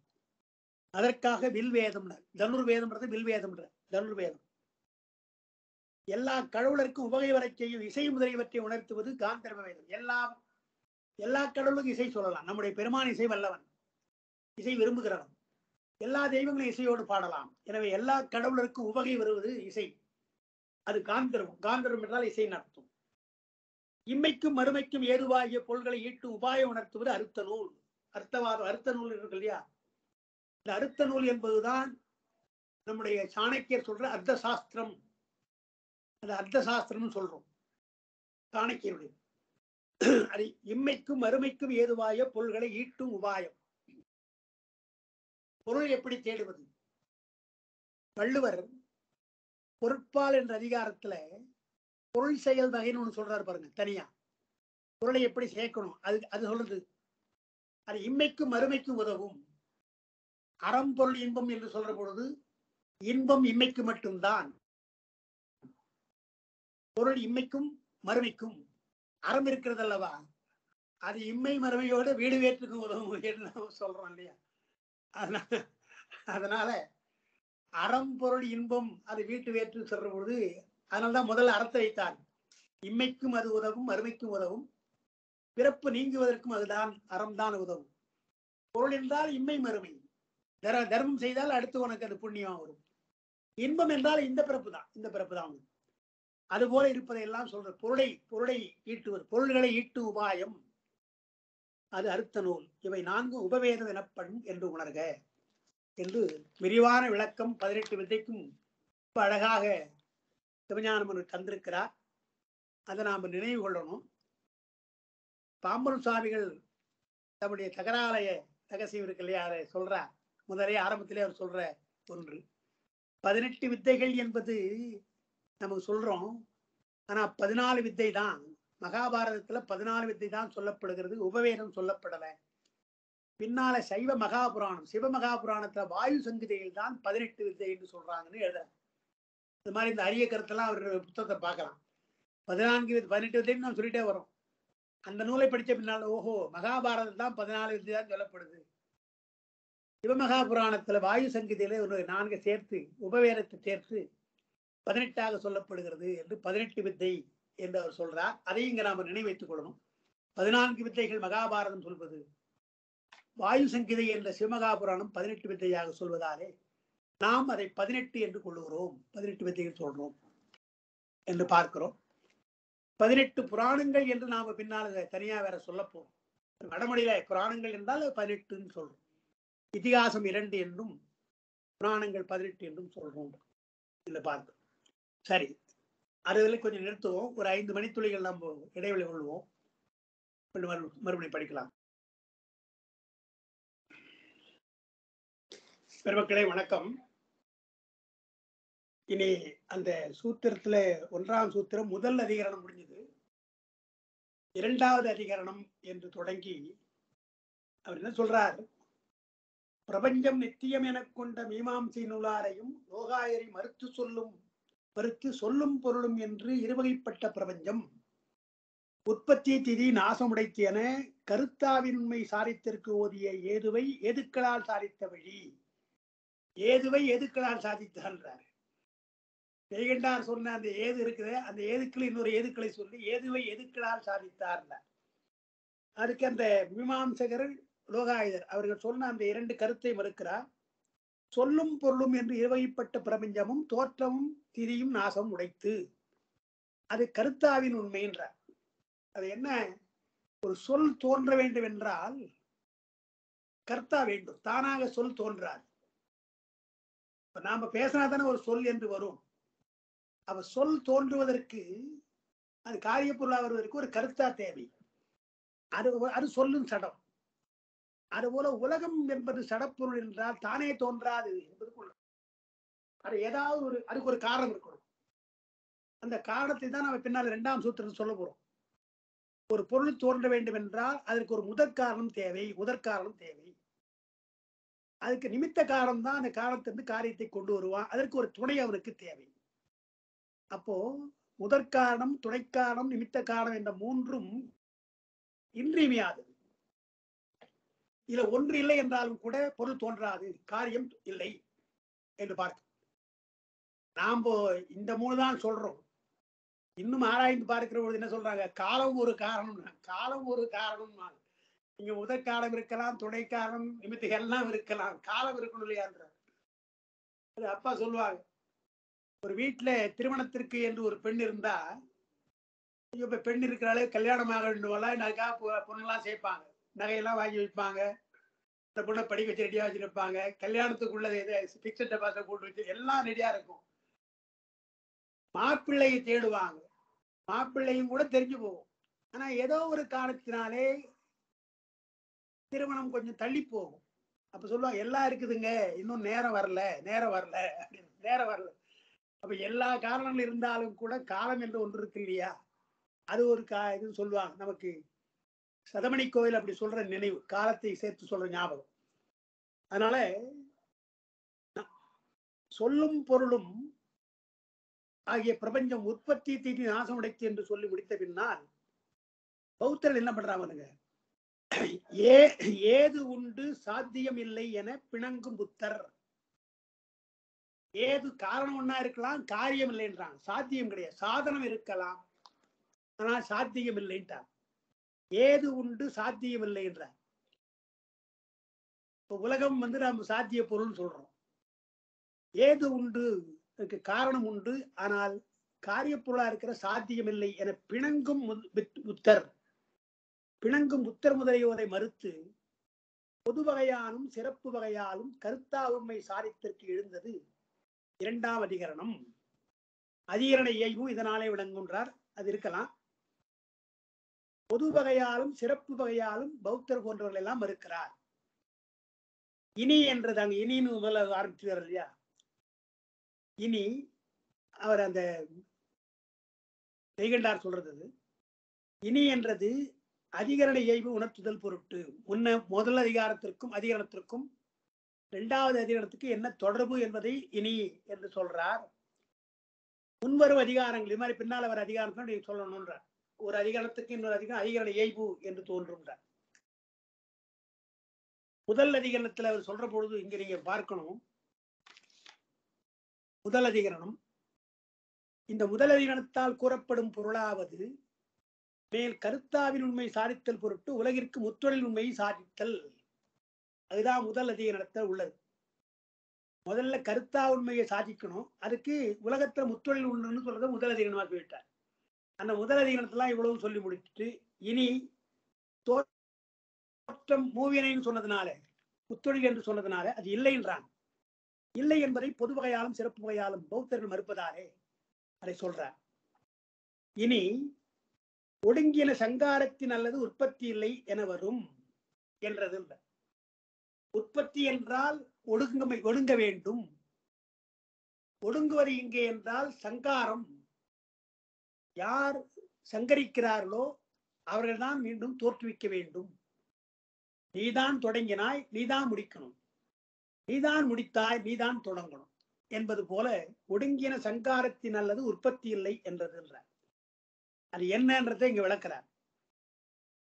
அதற்காக வில்வேதம் தனுர்வேதம்ன்றது வில்வேதம்ன்ற தனுர்வேதம். எல்லா கடவுளருக்கும் உபகை வரச் செய்யும் இசை முதலியவற்றை உணர்த்துவது காந்தர்வ வேதம் எல்லா எல்லா கடவுளுக்கும் இசை சொல்லலாம். நம்முடைய பெருமான் இசை வல்லவன். இசை விரும்புகிறவன். எல்லா தெய்வங்களும் இசையோடு பாடலாம். எனவே எல்லா கடவுளருக்கும் உவகை வருவது இசை. அது காந்தர்வம் காந்தர்வம் என்றால் இசை நடத்தும் இம்மைக்கும் மறுமைக்கும் ஏதுவாகிய பொருள்களை ஈட்டும் உபாயம் உணர்த்துவது அறுத்த நூல். அர்த்தவாதம் அறுத்த நூல் இருக்கு இல்லையா? இந்த அறுத்த நூல் என்பதுதான் நம்முடைய சாணக்கியர் சொல்ற அர்த்த சாஸ்திரம். அது அர்த்த சாஸ்திரம்னு சொல்றோம். சாணக்கியருடைய. அது இம்மைக்கும் மறுமைக்கும் ஏதுவாய பொருள்களை ஈட்டும் உபாயம். பொருள் எப்படி தேடுவது? வள்ளுவர் பொருட்பால் என்ற அதிகாரத்துல பொருள் செயல் வகைன்னு ஒண்ணு சொல்றாரு பாருங்க தனியா. பொருளை எப்படி சேர்க்கணும்? அது அது சொல்றது அது இம்மைக்கும் மறுமைக்கும் உதவும். அறம் பொருள் இன்பம் என்று சொல்ற பொழுது இன்பம் இம்மைக்கு மட்டும்தான். பொருள் இம்மைக்கும் மறுமைக்கும். அறம் இருக்கிறது அல்லவா அது இம்மை மறுமையோட வீடு வேற்றுக்கும் உதவும் என்று நம்ம சொல்றோம் இல்லையா? அதனால அதனால அறம் பொருள் இன்பம் அது வீட்டு வேற்று சொல்ற பொழுது அதனால்தான் முதல்ல அறத்தை வைத்தான் இம்மைக்கும் அது உதவும் அருமைக்கும் உதவும். பிறப்பு நீங்குவதற்கும் அதுதான் அறம்தான் உதவும். பொருள் என்றால் இம்மை மறுமை. தர தர்மம் செய்தால் அடுத்து உனக்கு அது புண்ணியமாக வரும். இன்பம் என்றால் இந்த பிறப்பு தான் இந்த பிறப்பு தான் அது அதுபோல இருப்பதையெல்லாம் சொல்ற பொருளை பொருளை ஈட்டுவது பொருள்களை ஈட்டு உபாயம் அது அறுத்த நூல். இவை நான்கு உபவேதம் எனப்படும் என்று உணர்க. என்று விரிவான விளக்கம் பதினெட்டு விதைக்கும் அழகாக சிவஞானமன் தந்திருக்கிறார். அதை நாம் நினைவு கொள்ளணும். பாம்பன் சுவாமிகள் தம்முடைய தகராலய ரகசியம் இருக்கு இல்லையா? அதை சொல்றார். முதலே ஆரம்பத்திலே அவர் சொல்ற ஒன்று. பதினெட்டு வித்தைகள் என்பது நம்ம சொல்றோம். ஆனா பதினாலு வித்தை தான் மகாபாரதத்துல பதினாலு வித்தை தான் சொல்லப்படுகிறது உபவேதம் சொல்லப்படல. பின்னால சைவ மகாபுராணம். சிவ மகாபுராணத்துல வாயு சங்கீதையில் தான் பதினெட்டு வித்தை என்று சொல்றாங்கன்னு எழுத இது மாதிரி இந்த அரிய கருத்தெல்லாம் அவர் புத்தகத்தை பார்க்கலாம். பதினான்கு வித்- பதினெட்டு வித்தைன்னு நான் சொல்லிட்டே வரோம். அந்த நூலை படிச்ச பின்னால் ஓஹோ மகாபாரதம் தான் பதினாலு வித்தை தான் சொல்லப்படுது. சிவமகாபுராணத்துல வாயு சங்கீதையில ஒரு நான்கு சேர்த்து உபவேதத்தை சேர்த்து பதினெட்டாக சொல்லப்படுகிறது என்று பதினெட்டு வித்தை என்று அவர் சொல்றார். அதையும் இங்க நாம நினைவைத்துக் கொள்ளணும். பதினான்கு வித்தைகள் மகாபாரதம் சொல்வது. வாயு சங்கீதை என்ற சிவமகாபுராணம் பதினெட்டு வித்தையாக சொல்வதாலே நாம் அதை பதினெட்டு என்று கொள்ளுகிறோம். பதினெட்டு வித்தைகள் சொல்றோம் என்று பார்க்கிறோம். பதினெட்டு புராணங்கள் என்று நாம பின்னால் தனியா வேற சொல்லப்போம் வடமொழியில புராணங்கள் என்றால் பதினெட்டுன்னு சொல்றோம். இதிகாசம் இரண்டு என்றும் புராணங்கள் பதினெட்டு என்றும் சொல்றோம் என்று பார்க்கிறோம். சரி. அதுல கொஞ்சம் நிறுத்துவோம். ஒரு ஐந்து மணித்துளிகள் நம்ம இடைவெளி கொள்வோம். மறுபடியும் படிக்கலாம். பெருமக்களே வணக்கம். இனி அந்த சூத்திரத்துல ஒன்றாம் சூத்திரம் முதல் அதிகரணம் முடிஞ்சது. இரண்டாவது அதிகரணம் என்று தொடங்கி அவர் என்ன சொல்றார்? பிரபஞ்சம் நித்தியம் என கொண்ட மீமாம்சை நூலாரையும் லோகாயரை மறுத்து சொல்லும் மறுத்து சொல்லும் பொருளும் என்று இருவகைப்பட்ட பிரபஞ்சம். உற்பத்தி திதி நாசமுடைத்து என கருத்தாவின் உண்மை சாதித்திற்கு ஓதிய ஏதுவை எதுக்களால் சாதித்த வழி. ஏதுவை எதுக்களால் சாதித்தான்றார் பெய்கண்டார் சொன்ன அந்த ஏது இருக்குது அந்த ஏதுக்கள் இன்னொரு ஏதுக்களை சொல்லி ஏதுவை எதுக்களால் சாதித்தார் அதுக்கு அந்த மீமாம்சகர் லோகாயுதர் அவர்கள் சொன்ன அந்த இரண்டு கருத்தை மறுக்கிறார். சொல்லும் பொருளும் என்று இருவகைப்பட்ட பிரபஞ்சமும் தோற்றமும் திரியும் நாசம் உடைத்து. அது கருத்தாவின் உண்மை என்றார். அது என்ன? ஒரு சொல் தோன்ற வேண்டும் என்றால் கர்த்தா வேண்டும். தானாக சொல் தோன்றாது. இப்ப நாம பேசினா தானே ஒரு சொல் என்று வரும். அவ சொல் தோன்றுவதற்கு அது காரிய பொருளாக வருவதற்கு ஒரு கருத்தா தேவை. அது அது சொல்லும் சடம். அதுபோல உலகம் என்பது சடப்பொருள் என்றால் தானே தோன்றாது என்பது அது ஏதாவது ஒரு அதுக்கு ஒரு காரணம் இருக்கணும். அந்த காரணத்தை தான் நம்ம பின்னால் இரண்டாம் சூத்திரம் சொல்ல போறோம். ஒரு பொருள் தோன்ற வேண்டும் என்றால் அதற்கு ஒரு முதற் காரணம் தேவை உதற்காரணம் தேவை. அதுக்கு நிமித்த காரணம் தான் அந்த காரணத்திலிருந்து காரியத்தை கொண்டு வருவான். அதற்கு ஒரு துணை அவனுக்கு தேவை. அப்போ முதற்காரணம் துணைக்காரணம் நிமித்த காரணம் என்ற மூன்றும் இன்றியமையாது. இதுல ஒன்று இல்லை என்றாலும் கூட பொருள் தோன்றாது. காரியம் இல்லை என்று பார்க்க. நாம் இந்த மூணு தான் சொல்றோம். இன்னும் ஆராய்ந்து பார்க்கிற பொழுது என்ன சொல்றாங்க? காலம் ஒரு காரணம். காலம் ஒரு காரணம் இங்க உதற்காலம் இருக்கலாம் துணை காரணம் நிமித்த எல்லாம் இருக்கலாம். காலம் இருக்கணும் இல்லையான்ற அது அப்பா சொல்லுவாங்க. ஒரு வீட்டுல திருமணத்திற்கு என்று ஒரு பெண் இருந்தா இப்ப பெண் இருக்கிறாலே கல்யாணம் ஆக வேண்டும் பொண்ணெல்லாம் சேர்ப்பாங்க. நகையெல்லாம் வாங்கி வைப்பாங்க. இந்த பொண்ணை படிக்க வச்சு ரெடியா வச்சிருப்பாங்க. கல்யாணத்துக்குள்ள பிக்சட் டெபாசிட் போட்டு வச்சு எல்லாம் ரெடியா இருக்கும். மாப்பிள்ளையை தேடுவாங்க. மாப்பிள்ளையும் கூட தெரிஞ்சு போகும். ஆனா ஏதோ ஒரு காரணத்தினாலே திருமணம் கொஞ்சம் தள்ளி போகும். அப்ப சொல்லுவாங்க எல்லாம் இருக்குதுங்க. இன்னும் நேரம் வரல. நேரம் வரல. அப்படின்னு. நேரம் வரல. அப்ப எல்லா காரணங்கள் இருந்தாலும் கூட காலம் என்று ஒன்று இருக்கு இல்லையா? அது ஒரு கா இதுன்னு சொல்லுவாங்க நமக்கு. சதமணி கோயில் அப்படி சொல்ற நினைவு காலத்தை சேர்த்து சொல்ற ஞாபகம். அதனால சொல்லும் பொருளும் ஆகிய பிரபஞ்சம் உற்பத்தி தீட்டி நாசம் உடைத்து என்று சொல்லி முடித்த பின்னால் பௌத்தர்கள் என்ன பண்றாங்க ஏ ஏது உண்டு சாத்தியம் இல்லை என பிணங்கும் புத்தர். ஏது காரணம் ஒன்னா இருக்கலாம் காரியம் இல்லைன்றான் சாத்தியம் கிடையாது. சாதனம் இருக்கலாம். ஆனா சாத்தியம் இல்லைன்ட்டான் ஏது உண்டு சாத்தியம் இல்லை என்றார். இப்போ உலகம் வந்து நாம் சாத்திய பொருள் சொல்றோம். ஏது உண்டு? அதுக்கு காரணம் உண்டு. ஆனால் காரியப்பொருளா இருக்கிற சாத்தியம் இல்லை என பிணங்கும் புத்தர். பிணங்கும் புத்தர் முதலியோரை மறுத்து பொது வகையாலும் சிறப்பு வகையாலும் கருத்தா உண்மை சாதித்திற்கு எழுந்தது இரண்டாம் அதிகரணம். அதிகரண இயைவும் இதனாலே விளங்குன்றார். அது இருக்கலாம். பொது வகையாலும் சிறப்பு வகையாலும் பௌத்தர் போன்றவர்கள் எல்லாம் இருக்கிறார். இனி என்றது அங்க இனின்னு முதல்ல ஆரம்பிச்சுவார் இல்லையா? இனி அவர் அந்த நெய்கண்டார் சொல்றது இனி என்றது அதிகரண இயல்பு உணர்த்துதல் பொருட்டு. முன்ன முதல் அதிகாரத்திற்கும் அதிகாரத்திற்கும் இரண்டாவது அதிகாரத்துக்கு என்ன தொடர்பு என்பதை இனி என்று சொல்றார். முன்வரும் அதிகாரங்கள் இது மாதிரி பின்னால் வர அதிகாரத்தை சொல்லணும்ன்றார். ஒரு அதிகாரத்துக்கு இன்னொரு அதிகாரம் அதிகரண இயல்பு என்று தோன்றும்ன்றார். முதல் அதிகரணத்துல அவர் சொல்ற பொழுது இங்க நீங்க பார்க்கணும். முதல் அதிகரணம் இந்த முதல் அதிகரணத்தால் கூறப்படும் பொருளாவது மேல் கருத்தாவின் உண்மை சாதித்தல் பொருட்டு உலகிற்கு முத்தொழில் உண்மையை சாதித்தல். அதுதான் முதல் அதிகரணத்தில் உள்ளது. முதல்ல கருத்தா உண்மையை சாதிக்கணும். அதுக்கு உலகத்துல முத்தொழில் உண்டுன்னு சொல்றத முதல் அதிகரணமா போயிட்டார் அந்த முதல் அதிகாரத்தெல்லாம் இவ்வளவு சொல்லி முடிச்சுட்டு இனி தோற்றம் மூவியனைன்னு சொன்னதுனால புத்தொழில் என்று சொன்னதுனால அது இல்லை என்றான் இல்லை என்பதை பொது வகையாலும் சிறப்பு வகையாலும் பௌத்தர்கள் மறுப்பதாலே அதை சொல்றார். இனி ஒடுங்கின சங்காரத்தின் அல்லது உற்பத்தி இல்லை என வரும் என்றது இல்லை. உற்பத்தி என்றால் ஒடுங்க ஒடுங்க வேண்டும். ஒடுங்குவது இங்கே என்றால் சங்காரம். யார் சங்கரிக்கிறார்களோ அவர்கள்தான் மீண்டும் தோற்றுவிக்க வேண்டும். நீதான் தொடங்கினாய் நீதான் முடிக்கணும். நீதான் முடித்தாய் நீதான் தொடங்கணும் என்பது போல ஒடுங்கின சங்காரத்தின் அல்லது உற்பத்தி இல்லை என்றதுன்றார். அது என்னன்றதை இங்க விளக்கிறார்.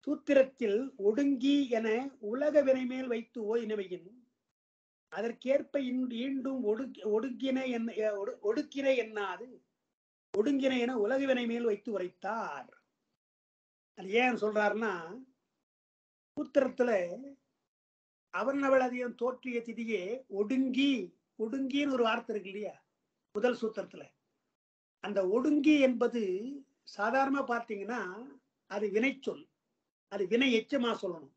சூத்திரத்தில் ஒடுங்கி என உலக வினைமேல் வைத்து ஓயினவையின் அதற்கேற்ப ஈண்டும் ஒடுக்கின என்ன ஒடுக்கின என்னாது? ஒடுங்கின என உலக வினை மேல் வைத்து உரைத்தார். அது ஏன் சொல்றாருன்னா சூத்திரத்துல அவர்ணவள் அதிகம் தோற்றிய திதியே ஒடுங்கி ஒடுங்கின்னு ஒரு வார்த்தை இருக்கு இல்லையா? முதல் சூத்திரத்துல. அந்த ஒடுங்கி என்பது சாதாரணமா பார்த்தீங்கன்னா அது வினைச்சொல் அது வினை எச்சமா சொல்லணும்.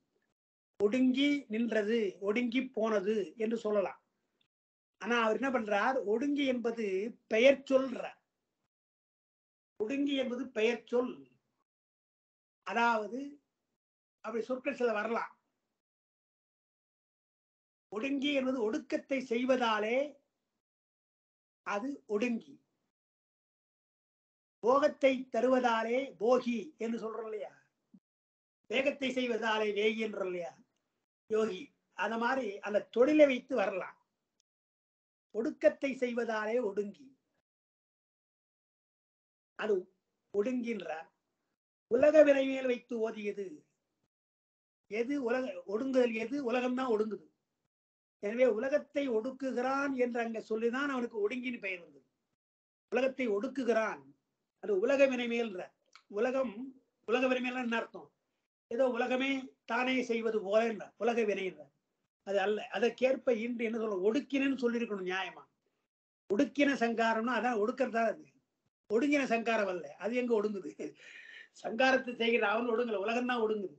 ஒடுங்கி நின்றது ஒடுங்கி போனது என்று சொல்லலாம். ஆனா அவர் என்ன பண்றார்? ஒடுங்கி என்பது பெயர் சொல்றார் ஒடுங்கி என்பது பெயர் சொல். அதாவது அப்படி சொற்கள் சில வரலாம். ஒடுங்கி என்பது ஒடுக்கத்தை செய்வதாலே அது ஒடுங்கி. போகத்தை தருவதாலே போகி என்று சொல்றோம் இல்லையா? வேகத்தை செய்வதாலே வேகி என்றோம் இல்லையா? யோகி. அந்த மாதிரி அந்த தொழிலை வைத்து வரலாம். ஒடுக்கத்தை செய்வதாலே ஒடுங்கி. அது ஒடுங்கின்றார் உலக விரைவியல் வைத்து ஓதியது. எது உலக ஒடுங்குதல் எது? உலகம்தான் ஒடுங்குது. எனவே உலகத்தை ஒடுக்குகிறான் என்று அங்க சொல்லிதான் அவனுக்கு ஒடுங்கின்னு பெயர் வந்தது. உலகத்தை ஒடுக்குகிறான். அது உலக வினைமேல்ன்ற உலகம் உலக விரைமையில என்ன அர்த்தம்? ஏதோ உலகமே தானே செய்வது போல என்ற உலக வினைன்ற அது அல்ல. அதற்கேற்ப இன்று என்ன சொல்ல ஒடுக்கினன்னு சொல்லியிருக்கணும் நியாயமா? ஒடுக்கின சங்காரம்னா அதான் ஒடுக்கிறதா அது. ஒடுங்கின சங்காரம் அல்ல. அது எங்க ஒடுங்குது? சங்காரத்தை செய்கிற அவன் ஒடுங்கல. உலகம் தான் ஒடுங்குது.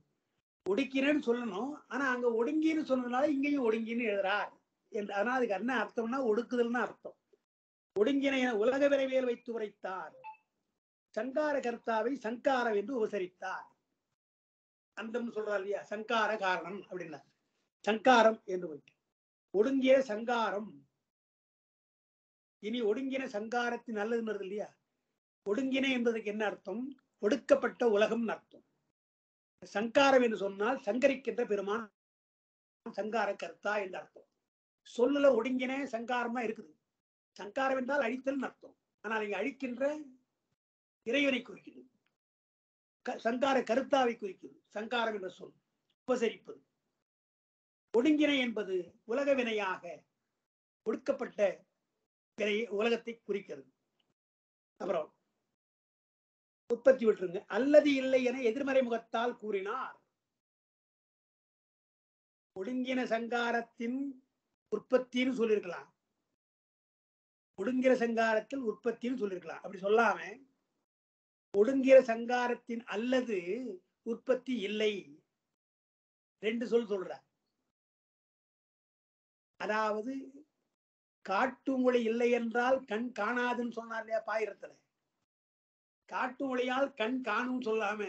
ஒடுக்கிறேன்னு சொல்லணும். ஆனா அங்க ஒடுங்கின்னு சொன்னதுனால இங்கேயும் ஒடுங்கின்னு எழுதுறார் என்று ஆனா அதுக்கு என்ன அர்த்தம்னா ஒடுக்குதல்னு அர்த்தம். ஒடுங்கின உலக விரைவியல் வைத்து உரைத்தார். சங்கார கர்த்தாவை சங்காரம் என்று உபசரித்தார். அந்தம்னு சொல்றார் இல்லையா? சங்கார காரணம் அப்படின்னா. சங்காரம் என்று போயிட்டு. ஒடுங்கிய சங்காரம். இனி ஒடுங்கின சங்காரத்தின் நல்லதுன்றது இல்லையா? ஒடுங்கின என்பதற்கு என்ன அர்த்தம்? ஒடுக்கப்பட்ட உலகம் அர்த்தம். சங்காரம் என்று சொன்னால் சங்கரிக்கின்ற பெருமான் சங்கார கர்த்தா என்று அர்த்தம். சொல்லுல ஒடுங்கின சங்காரமா இருக்குது. சங்காரம் என்றால் அழித்தல் அர்த்தம். ஆனால் இங்க அழிக்கின்ற இறைவனை குறிக்கிறது க- சங்கார கருத்தாவை குறிக்கிறது சங்காரம் என்ற சொல் உபசரிப்பது. ஒடுங்கினை என்பது உலக வினையாக ஒடுக்கப்பட்ட வினை உலகத்தை குறிக்கிறது. அப்புறம் உற்பத்தி விட்டுருங்க. அல்லது இல்லை என எதிர்மறை முகத்தால் கூறினார். ஒடுங்கின சங்காரத்தின் உற்பத்தின்னு சொல்லியிருக்கலாம். ஒடுங்கிற சங்காரத்தில் உற்பத்தின்னு சொல்லியிருக்கலாம். அப்படி சொல்லாம ஒடுங்கிற சங்காரத்தின் அல்லது உற்பத்தி இல்லை. ரெண்டு சொல் சொல்ற. அதாவது காட்டு மொழி இல்லை என்றால் கண் காணாதுன்னு சொன்னார் இல்லையா பாயிரத்துல? காட்டு ஒளியால் கண் காணும் சொல்லாம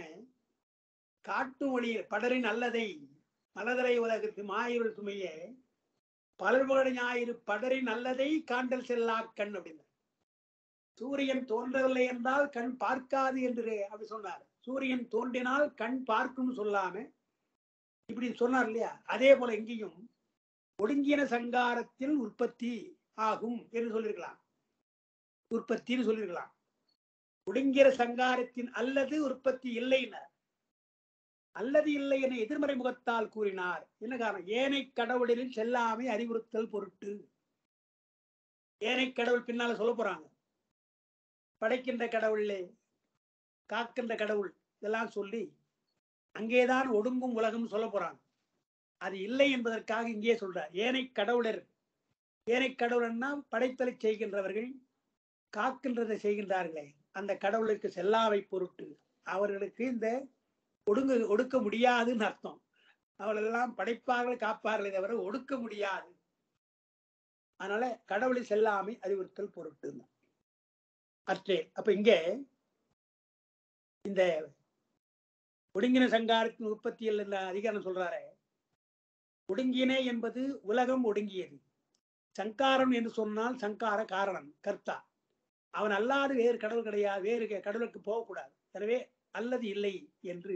காட்டு ஒளி படரின் அல்லதை மலதரை உலகத்து மாயிருள் சுமைய பலர்புகழ் ஞாயிறு படரின் நல்லதை காண்டல் செல்லா கண் அப்படின்னு சூரியன் தோன்றவில்லை என்றால் கண் பார்க்காது என்று அப்படி சொன்னார். சூரியன் தோன்றினால் கண் பார்க்கும் சொல்லாம இப்படி சொன்னார் இல்லையா? அதே போல இங்கேயும் ஒடுங்கின சங்காரத்தில் உற்பத்தி ஆகும் என்று சொல்லியிருக்கலாம். உற்பத்தின்னு சொல்லியிருக்கலாம். ஒடுங்கிற சங்காரத்தின் அல்லது உற்பத்தி இல்லைனர் அல்லது இல்லை என எதிர்மறை முகத்தால் கூறினார். என்ன காரணம்? ஏனை கடவுளில் செல்லாமை அறிவுறுத்தல் பொருட்டு. ஏனை கடவுள் பின்னால சொல்ல போறாங்க. படைக்கின்ற கடவுளே காக்கின்ற கடவுள் இதெல்லாம் சொல்லி அங்கேதான் ஒடுங்கும் உலகம் சொல்ல போறாங்க. அது இல்லை என்பதற்காக இங்கே சொல்றார். ஏனை கடவுளர் ஏனை கடவுளன்னா படைத்தலை செய்கின்றவர்கள் காக்கின்றதை செய்கின்றார்களே. அந்த கடவுளுக்கு செல்லாவை பொருட்டு அவர்களுக்கு இந்த ஒடுங்கு ஒடுக்க முடியாதுன்னு அர்த்தம். அவளெல்லாம் படைப்பார்கள் காப்பார்களே தவிர ஒடுக்க முடியாது. அதனால கடவுளை செல்லாமை அறிவுறுத்தல் பொருட்டு அற்றே அப்ப இங்க இந்த ஒடுங்கின சங்காரத்தின் உற்பத்தியில் இந்த அதிகாரம் சொல்றாரு ஒடுங்கினே என்பது உலகம் ஒடுங்கியது. சங்காரம் என்று சொன்னால் சங்கார காரணம் கர்த்தா. அவன் அல்லாது வேறு கடவுள் கிடையாது வேறு கடவுளுக்கு போகக்கூடாது. எனவே அல்லது இல்லை என்று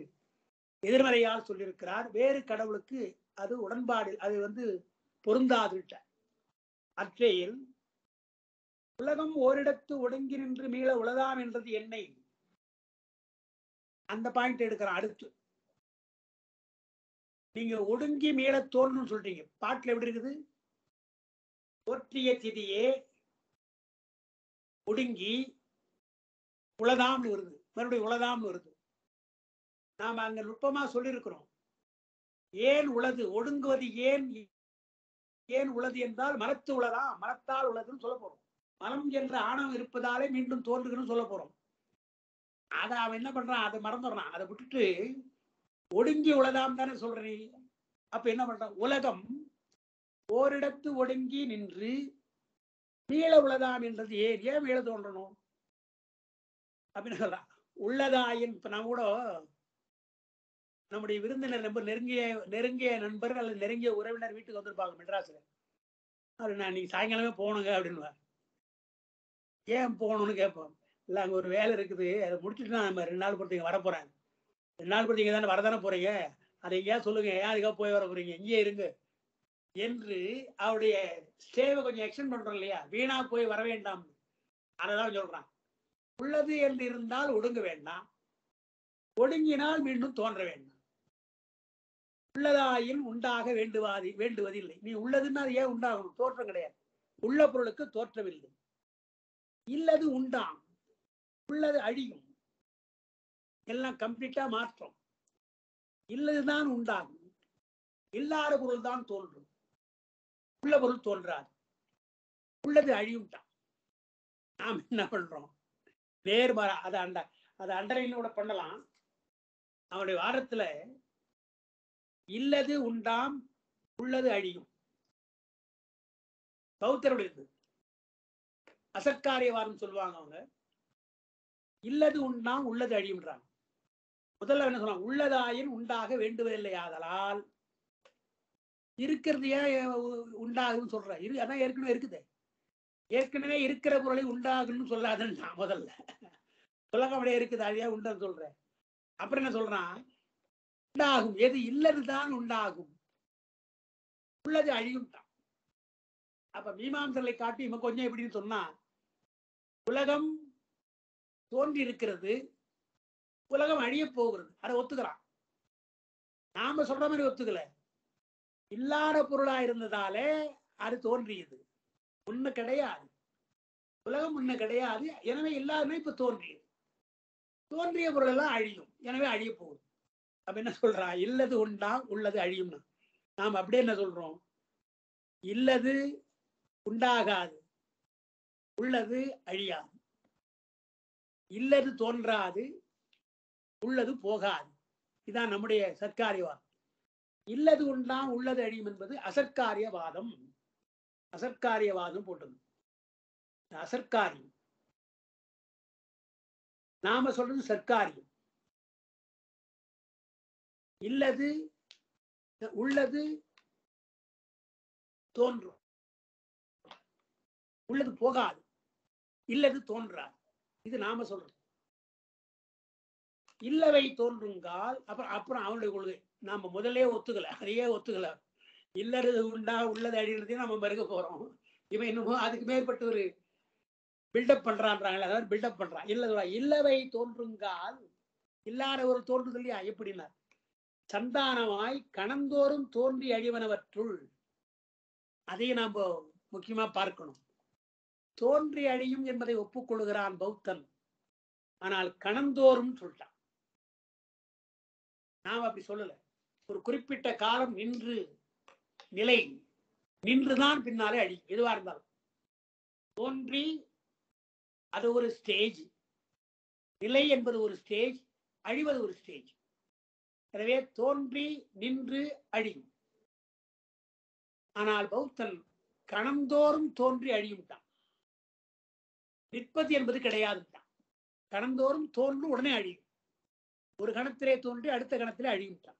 எதிர்மறையால் சொல்லியிருக்கிறார். வேறு கடவுளுக்கு அது உடன்பாடு அது வந்து பொருந்தாது அற்றையில் உலகம் ஓரிடத்து ஒடுங்கி நின்று மீள உலதாம் என்றது என்னை. அந்த பாயிண்ட் எடுக்கிறான். அடுத்து. நீங்க ஒடுங்கி மீள தோணும்னு சொல்றீங்க. பாட்டுல எப்படி இருக்குது? தோற்றிய திதியே ஒடுங்கி உலதாம்னு வருது. மறுபடியும் உலதாம்னு வருது. நாம அங்க நுட்பமா சொல்லியிருக்கிறோம். ஏன் உளது? ஒடுங்குவது ஏன்? ஏன் உளது என்றால் மரத்து உளதா? மரத்தால் உளதுன்னு சொல்ல போறோம். மரம் என்ற ஆணவம் இருப்பதாலே மீண்டும் தோன்றுகிறோம் சொல்ல போறோம். அதை அவன் என்ன பண்றான்? அதை மறந்துடுறான். அதை விட்டுட்டு ஒடுங்கி உலதாம் தானே சொல்ற. அப்ப என்ன பண்றான்? உலகம் ஓரிடத்து ஒடுங்கி நின்று கீழே உலதாம் என்றது ஏன்? ஏன் மீள தோன்றணும்? அப்படின்னு சொல்றான் உள்ளதாயின் இப்ப நான் கூட நம்முடைய விருந்தினர் ரொம்ப நெருங்கிய நெருங்கிய நண்பர் அல்லது நெருங்கிய உறவினர் வீட்டுக்கு வந்திருப்பாங்க மெட்ராஸ்ல. அது நான் நீங்க சாயங்காலமே போகணுங்க அப்படின்னுவார். ஏன் போகணும்னு கேட்போம். இல்லை அங்கே ஒரு வேலை இருக்குது. அதை முடிச்சுட்டு நான் நம்ம ரெண்டு நாள் பொறுத்தீங்க வர ரெண்டு நாள் பொறுத்தீங்க தானே வரதானே போறீங்க? அதை எங்கேயா சொல்லுங்க. ஏன் அதுக்காக போய் வர போறீங்க. இங்கேயே இருங்க. என்று அவருடைய ஸ்டேவை கொஞ்சம் எக்ஸ்டெண்ட் பண்றோம் இல்லையா? வீணா போய் வர வேண்டாம். அதான் சொல்றான். உள்ளது என்று இருந்தால் ஒடுங்க வேண்டாம். ஒடுங்கினால் மீண்டும் தோன்ற வேண்டாம். உள்ளதாயின் உண்டாக வேண்டுவாதி வேண்டுவதில்லை. நீ உள்ளதுன்னா அது ஏன் உண்டாகணும் தோற்றம் கிடையாது. உள்ள பொருளுக்கு தோற்றமில்லை இல்லது உண்டாம். உள்ளது அழியும். எல்லாம் கம்ப்ளீட்டா மாற்றம். இல்லதுதான் உண்டாகும். இல்லாத பொருள் தான் தோன்றும். உள்ள பொருள் தோன்றாது உள்ளது அழியும்ட்டான். நாம் என்ன பண்றோம்? நேர்மாறா அதை அண்ட அதை கூட பண்ணலாம். அவனுடைய வாரத்துல இல்லது உண்டாம் உள்ளது அழியும். பௌத்தருடையது அசற்காரியவாதம் சொல்லுவாங்க அவங்க. இல்லது உண்டாம் உள்ளது அழியும்ன்றாங்க. முதல்ல என்ன சொல்றாங்க உள்ளதாயின் உண்டாக வேண்டுவதில்லை ஆதலால் இருக்கிறது ஏன் உண்டாகுன்னு சொல்ற இரு அதான் ஏற்கனவே இருக்குது. ஏற்கனவே இருக்கிற பொருளை உண்டாகுன்னு நான் முதல்ல. உலகம் அப்படியே இருக்குது. அழியா உண்டுன்னு சொல்றேன். அப்புறம் என்ன சொல்றான்? உண்டாகும். எது இல்லதுதான் உண்டாகும். உள்ளது அழியும் தான். அப்ப மீமாம்சலை காட்டி இவன் கொஞ்சம் எப்படின்னு சொன்னா உலகம் தோன்றி இருக்கிறது. உலகம் அழிய போகிறது. அதை ஒத்துக்கிறான். நாம சொல்ற மாதிரி ஒத்துக்கல. இல்லாத பொருளா இருந்ததாலே அது தோன்றியது. உண்மை கிடையாது. உலகம் உண்மை கிடையாது. எனவே இல்லாதமே இப்ப தோன்றியது. தோன்றிய பொருள் எல்லாம் அழியும். எனவே அழிய போகுது. அப்ப என்ன சொல்றா? இல்லது உண்டா? உள்ளது அழியும்னா. நாம் அப்படியே என்ன சொல்றோம்? இல்லது உண்டாகாது. உள்ளது அழியாது. இல்லது தோன்றாது. உள்ளது போகாது. இதான் நம்முடைய சர்க்காரியவாதம் இல்லது உண்டாம் உள்ளது அழியும் என்பது அசற்காரியவாதம். அசற்காரியவாதம் போட்டது அசற்காரியம். நாம சொல்றது சர்க்காரியம் இல்லது உள்ளது தோன்றும். உள்ளது போகாது. இல்லது தோன்றாது. இது நாம சொல்றது. இல்லவை தோன்றுங்கால் அப்புறம் அப்புறம் அவனுடைய கொள்கை. நாம முதலே ஒத்துக்கல அதையே ஒத்துக்கல. இல்லறது உண்டா உள்ளது அழிகிறதையும் நம்ம மறுக்க போறோம். இவன் இன்னமும் அதுக்கு மேற்பட்ட ஒரு பில்டப் பண்றான்றாங்களே அதாவது பில்டப் பண்றான். இல்ல இல்லவை தோன்றுங்கால் இல்லாத ஒரு தோன்றுதல் இல்லையா? எப்படின்னா சந்தானமாய் கணந்தோறும் தோன்றி அழிவனவற்றுள் அதையும் நாம் முக்கியமா பார்க்கணும். தோன்றி அழியும் என்பதை ஒப்புக்கொள்கிறான் பௌத்தன். ஆனால் கணந்தோறும் சொல்லிட்டான். நாம் அப்படி சொல்லலை. ஒரு குறிப்பிட்ட காலம் நின்று நிலை நின்றுதான் பின்னாலே அழி எதுவா இருந்தாலும். தோன்றி அது ஒரு ஸ்டேஜ் நிலை என்பது ஒரு ஸ்டேஜ் அழிவது ஒரு ஸ்டேஜ் எனவே தோன்றி நின்று அழியும் ஆனால் பௌத்தன் கணந்தோறும் தோன்றி அழியும் தான். நிற்பது என்பது கிடையாது தான். கணந்தோறும் தோன்றும் உடனே அழியும். ஒரு கணத்திலே தோன்றி அடுத்த கணத்திலே அழியும் தான்.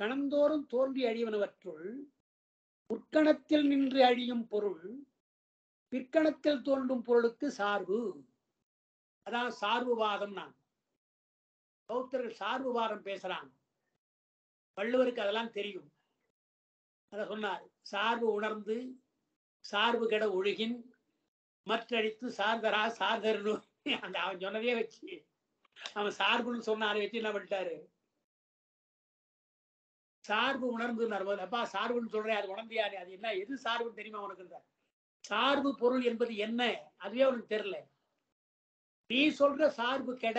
கணந்தோறும் தோன்றி அழிவனவற்றுள் உட்கணத்தில் நின்று அழியும் பொருள் பிற்கணத்தில் தோன்றும் பொருளுக்கு சார்பு. அதான் சார்புவாதம் நான். பௌத்தர்கள் சார்புவாதம் பேசுறாங்க வள்ளுவருக்கு அதெல்லாம் தெரியும். அத சொன்னார். சார்பு உணர்ந்து சார்பு கெட ஒழுகின் மற்றடித்து சார்தரா சார்தர் அந்த அவன் சொன்னதே வச்சு. அவன் சார்புன்னு சொன்னாரு வச்சு என்ன பண்ணிட்டாரு? சார்பு உணர்ந்து அப்பா சார்புன்னு சொல்றேன் அது உணர்ந்தியா அது என்ன எது சார்புன்னு தெரியுமா உனக்கு சார்பு பொருள் என்பது என்ன? அதுவே உனக்கு தெரியல. நீ சொல்ற சார்பு கெட.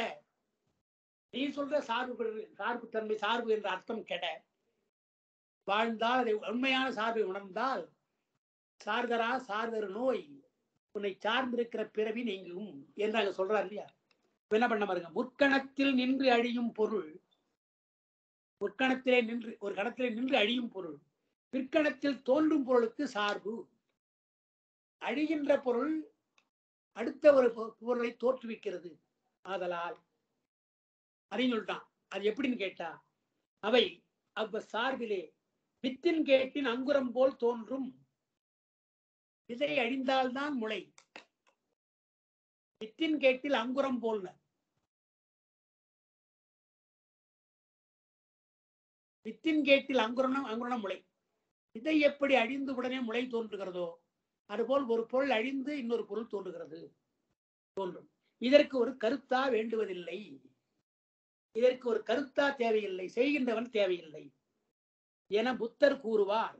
நீ சொல்ற சார்பு சார்பு தன்மை சார்பு என்ற அர்த்தம் கெட. வாழ்ந்தால் அதை உண்மையான சார்பை உணர்ந்தால் சார்தரா சார்தர் நோய் உன்னை சார்ந்திருக்கிற பிறவி நீங்கும் என்று அங்க சொல்றாரு இல்லையா? என்ன பண்ண பாருங்க முற்கணத்தில் நின்று அழியும் பொருள் முற்கணத்திலே நின்று ஒரு கணத்திலே நின்று அழியும் பொருள். பிற்கணத்தில் தோன்றும் பொருளுக்கு சார்பு. அழிகின்ற பொருள் அடுத்த ஒரு பொ- பொருளை தோற்றுவிக்கிறது. ஆதலால் அதையும் சொல்லிட்டான். அது எப்படின்னு கேட்டா அவை அவ்வ சார்பிலே வித்தின் கேட்டின் அங்குரம் போல் தோன்றும். விதை அழிந்தால்தான் முளை. வித்தின் கேட்டில் அங்குரம் போல்ன. வித்தின் கேட்டில் அங்குரணம் அங்குரணம் முளை. விதை எப்படி அழிந்து உடனே முளை தோன்றுகிறதோ அதுபோல் ஒரு பொருள் அழிந்து இன்னொரு பொருள் தோன்றுகிறது. தோன்றும். இதற்கு ஒரு கருத்தா வேண்டுவதில்லை. இதற்கு ஒரு கருத்தா தேவையில்லை. செய்கின்றவன் தேவையில்லை. என புத்தர் கூறுவார்.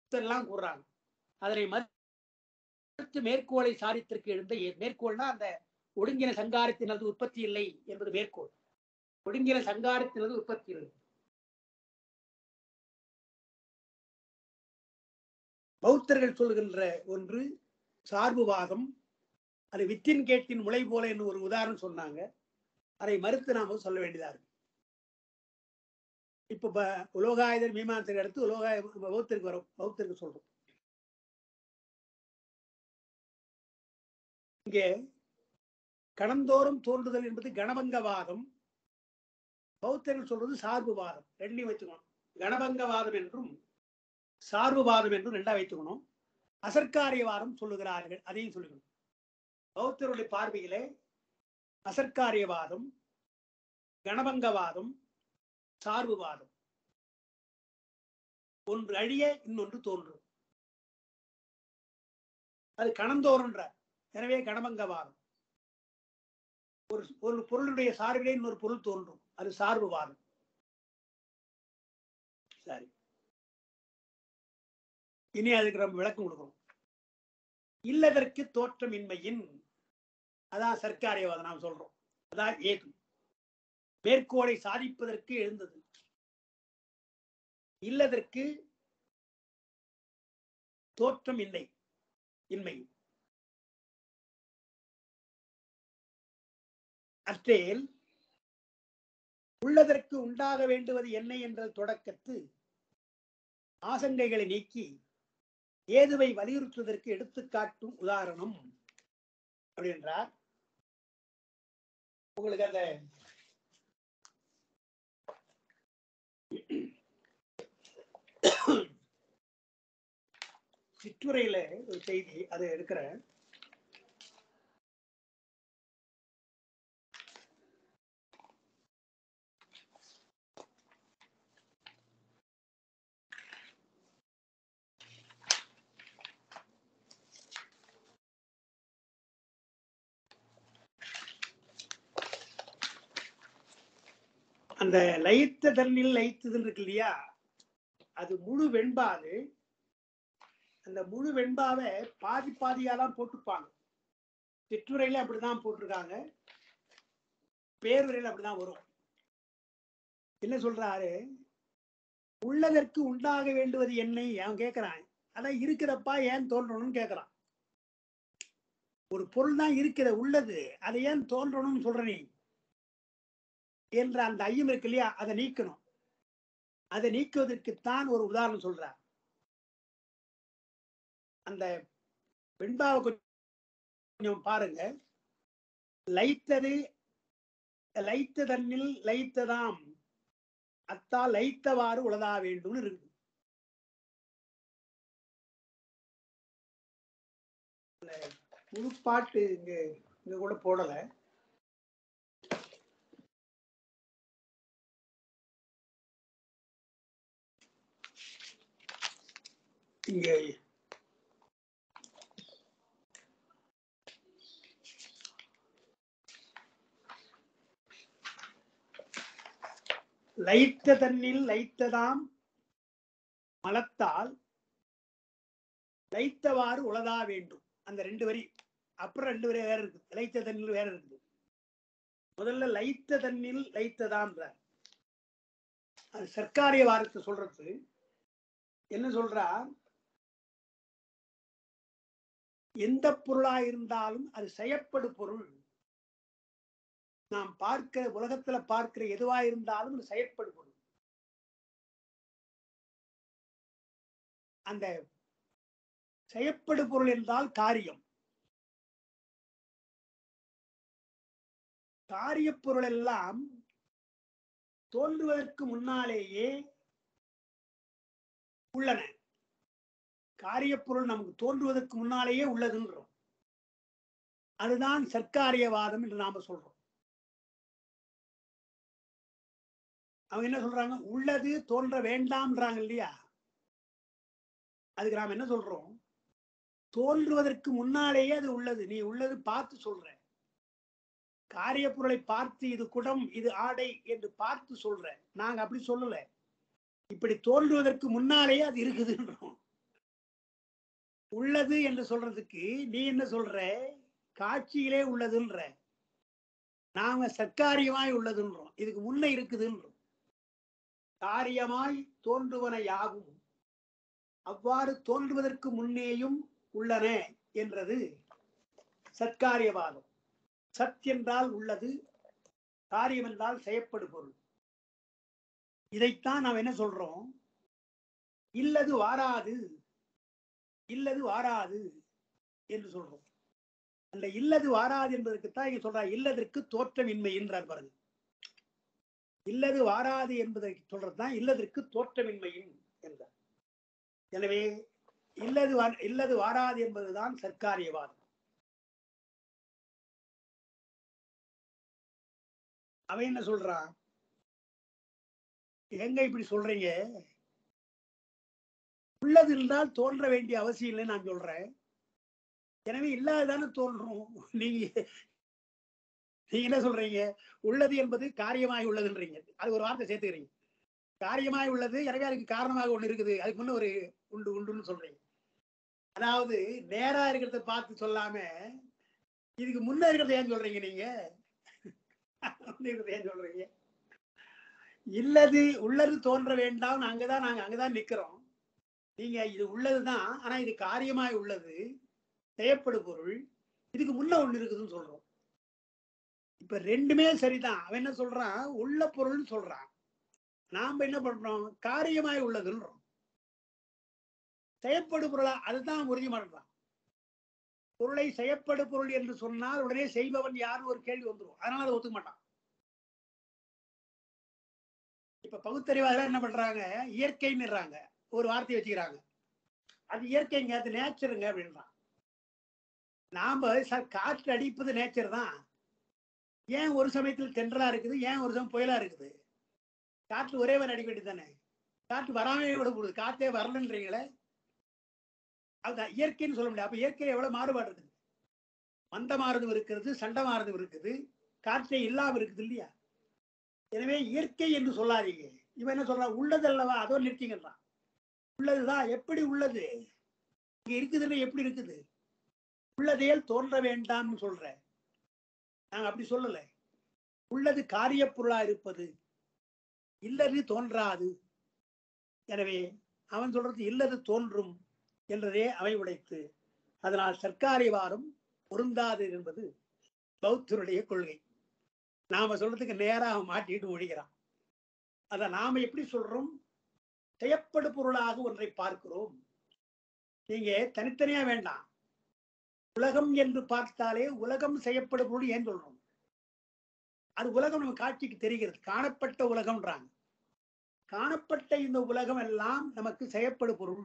புத்தர்லாம் கூறுறாங்க. அதனை மறுத்து மேற்கோளை சாரித்திற்கு எழுந்த மேற்கோள்னா அந்த ஒடுங்கின சங்காரத்தினது உற்பத்தி இல்லை என்பது மேற்கோள். ஒடுங்கின சங்காரத்தினது உற்பத்தி இல்லை. பௌத்தர்கள் சொல்லுகின்ற ஒன்று சார்புவாதம் அது வித்தின் கேட்டின் முளை போல என்று ஒரு உதாரணம் சொன்னாங்க. அதை மறுத்து நாம சொல்ல வேண்டியதா இருக்கு. இப்ப ப- உலோகாயுதர் மீமாசை அடுத்து உலோகாய பௌத்தருக்கு வரும். பௌத்தருக்கு சொல்றோம். இங்கே கணந்தோறும் தோன்றுதல் என்பது கணபங்கவாதம் பௌத்தர்கள் சொல்றது சார்புவாதம் ரெண்டையும் வச்சுக்கணும் கணபங்கவாதம் என்றும் சார்புவாதம் என்று ரெண்டா வைத்துக்கணும். அசர்க்காரியவாதம் சொல்லுகிறார்கள் அதையும் சொல்லுகணும் பௌத்தருடைய பார்வையிலே அசர்க்காரியவாதம் கணபங்கவாதம் சார்புவாதம். ஒன்று அழிய இன்னொன்று தோன்றும் அது கணந்தோறுன்ற எனவே கணபங்கவாதம் ஒரு ஒரு பொருளுடைய சார்பிலே இன்னொரு பொருள் தோன்றும் அது சார்புவாதம். சரி. இனி அதுக்கு நம்ம விளக்கம் கொடுக்குறோம் இல்லதற்கு தோற்றமின்மையின் அதான் சர்க்காரியவாதம் நாம் சொல்றோம். அதான் ஏகம். மேற்கோளை சாதிப்பதற்கு எழுந்தது. இல்லதற்கு தோற்றம் இல்லை இன்மை. அற்றேல் உள்ளதற்கு உண்டாக வேண்டுவது என்ன என்ற தொடக்கத்து ஆசங்கைகளை நீக்கி ஏதுவை வலியுறுத்துவதற்கு எடுத்துக்காட்டும் உதாரணம் அப்படின்றார். உங்களுக்கு அந்த சிற்றுரையில ஒரு செய்தி அதை எடுக்கிறேன். அந்த லயித்த தன்னில் லயித்ததுன்னு இருக்கு இல்லையா? அது முழு வெண்பாது. அந்த முழு வெண்பாவை பாதி பாதியா தான் போட்டுப்பாங்க. சிற்றுரையில அப்படிதான் போட்டிருக்காங்க. பேருரையில அப்படிதான் வரும். என்ன சொல்றாரு? உள்ளதற்கு உண்டாக வேண்டுவது என்னை? அவன் கேட்கிறான் அதான் இருக்கிறப்பா ஏன் தோன்றணும்னு கேட்கிறான் ஒரு பொருள் தான் இருக்கிற உள்ளது. அதை ஏன் தோன்றணும்னு சொல்ற நீ? என்ற அந்த ஐயம் இருக்கு இல்லையா? அதை நீக்கணும். அதை நீக்குவதற்குத்தான் ஒரு உதாரணம் சொல்றார். அந்த வெண்பாவை கொஞ்சம் பாருங்க. லைத்தது லைத்த தன்னில் லைத்ததாம். அத்தா லைத்தவாறு உளதா வேண்டும்னு இருக்கு. முழுப்பாட்டு இங்க இங்க கூட போடலை. இங்க லைத்த தன்னில் லைத்ததாம் மலத்தால் லைத்தவாறு உளதா வேண்டும். அந்த ரெண்டு வரி அப்புறம் ரெண்டு வரி வேற இருக்கு. லைத்த தன்னில் வேற இருக்குது. முதல்ல லைத்த தன்னில் லைத்ததான்றார் அது சர்க்காரிய வாரத்தை சொல்றது. என்ன சொல்றா? எந்த பொருளா இருந்தாலும் அது செயற்படு பொருள். நாம் பார்க்கிற உலகத்துல பார்க்கிற எதுவா இருந்தாலும் அது செயற்படு பொருள். அந்த செயற்படு பொருள் என்றால் காரியம். காரிய பொருள் எல்லாம் தோன்றுவதற்கு முன்னாலேயே உள்ளன. காரியப்பொருள் நமக்கு தோன்றுவதற்கு முன்னாலேயே உள்ளதுன்றோம் அதுதான் சர்க்காரியவாதம் என்று நாம சொல்றோம். அவங்க என்ன சொல்றாங்க? உள்ளது தோன்ற வேண்டாம்ன்றாங்க இல்லையா? அதுக்கு நாம என்ன சொல்றோம்? தோன்றுவதற்கு முன்னாலேயே அது உள்ளது. நீ உள்ளது பார்த்து சொல்ற. காரிய பொருளை பார்த்து இது குடம் இது ஆடை என்று பார்த்து சொல்ற. நாங்க அப்படி சொல்லல. இப்படி தோன்றுவதற்கு முன்னாலேயே அது இருக்குதுன்றோம் உள்ளது என்று சொல்றதுக்கு நீ என்ன சொல்ற? காட்சியிலே உள்ளதுன்ற. நாம சர்க்காரியமாய் உள்ளதுன்றோம். இதுக்கு முன்ன இருக்குதுன்றோம். காரியமாய் தோன்றுவன யாகும் அவ்வாறு தோன்றுவதற்கு முன்னேயும் உள்ளன என்றது சத்காரியவாதம் சத் என்றால் உள்ளது காரியம் என்றால் செய்யப்படு பொருள். இதைத்தான் நாம் என்ன சொல்றோம்? இல்லது வாராது. இல்லது வாராது என்று சொல்றோம். அந்த இல்லது வாராது என்பதற்குத்தான் இங்க சொல்றா இல்லதற்கு தோற்றமின்மை என்றார் பாருங்க. இல்லது வாராது என்பதை சொல்றதுதான் இல்லதற்கு தோற்றமின்மையின் என்றார். எனவே இல்லது இல்லது வாராது என்பதுதான் சர்க்காரியவாதம். அவன் என்ன சொல்றான்? எங்க இப்படி சொல்றீங்க? உள்ளது இருந்தால் தோன்ற வேண்டிய அவசியம் இல்லைன்னு நான் சொல்றேன். எனவே இல்லாததானே தோன்றும். நீங்க நீங்க என்ன சொல்றீங்க? உள்ளது என்பது காரியமாய் உள்ளதுன்றீங்க. அது ஒரு வார்த்தை சேர்த்துக்கிறீங்க. காரியமாய் உள்ளது எனவே அதுக்கு காரணமாக ஒண்ணு இருக்குது. அதுக்கு முன்ன ஒரு உண்டு உண்டுன்னு சொல்றீங்க. அதாவது நேரா இருக்கிறத பார்த்து சொல்லாம இதுக்கு முன்ன இருக்கிறத ஏன் சொல்றீங்க நீங்க? இருக்கிறத ஏன் சொல்றீங்க? இல்லது உள்ளது தோன்ற வேண்டாம் அங்கதான் நாங்க அங்கதான் நிக்கிறோம். நீங்க இது உள்ளதுதான் ஆனா இது காரியமாய் உள்ளது. செய்யப்படு பொருள். இதுக்கு முன்ன ஒண்ணு இருக்குதுன்னு சொல்றோம். இப்ப ரெண்டுமே சரிதான். அவன் என்ன சொல்றான்? உள்ள பொருள்னு சொல்றான். நாம என்ன பண்றோம்? காரியமாய் உள்ளதுன்றோம். செய்யப்படு பொருளா அதுதான் உறுதி பண்றான் பொருளை செய்யப்படு பொருள் என்று சொன்னால் உடனே செய்பவன் யாருன்னு ஒரு கேள்வி வந்துடும் அதனால அதை ஒத்துக்க மாட்டான். இப்ப பகுத்தறிவாளர் என்ன பண்றாங்க? இயற்கைன்னுறாங்க. ஒரு வார்த்தையை வச்சுக்கிறாங்க. அது இயற்கைங்க அது நேச்சருங்க அப்படின்றான். நாம சார் காற்று அடிப்பது நேச்சர் தான். ஏன் ஒரு சமயத்தில் தென்றலா இருக்குது? ஏன் ஒரு சமயம் புயலா இருக்குது? காற்று ஒரே மாதிரி அடிக்க வேண்டியது தானே? காற்று வராமே விட போடுது காற்றே வரலன்றீங்களே? அதுதான் இயற்கைன்னு சொல்ல முடியாது. அப்ப இயற்கை எவ்வளவு மாறுபாடு இருக்குது? மந்த மாறுதும் இருக்கிறது சண்டை மாறுதும் இருக்குது. காற்றே இல்லாம இருக்குது இல்லையா? எனவே இயற்கை என்று சொல்லாதீங்க. இவன் என்ன சொல்றான்? உள்ளது அல்லவா? அதோ நிறுத்திங்கன்றான் உள்ளதுதான். எப்படி உள்ளது? இங்க இருக்குதுன்னு எப்படி இருக்குது? உள்ளதையல் தோன்ற வேண்டாம்னு சொல்ற. நாங்க அப்படி சொல்லல. உள்ளது காரிய பொருளா இருப்பது. இல்லது தோன்றாது. எனவே அவன் சொல்றது இல்லது தோன்றும் என்றதே அவை உடைத்து. அதனால் சர்க்காரிவாரம் பொருந்தாது என்பது பௌத்தருடைய கொள்கை. நாம சொல்றதுக்கு நேராக மாட்டிட்டு ஒழிகிறான். அதை நாம எப்படி சொல்றோம்? செய்யப்படு பொருளாக ஒன்றை பார்க்கிறோம். நீங்க தனித்தனியா வேண்டாம். உலகம் என்று பார்த்தாலே உலகம் செய்யப்படும் பொருள் ஏன் சொல்றோம்? அது உலகம் நம்ம காட்சிக்கு தெரிகிறது. காணப்பட்ட உலகம்ன்றாங்க. காணப்பட்ட இந்த உலகம் எல்லாம் நமக்கு செய்யப்படு பொருள்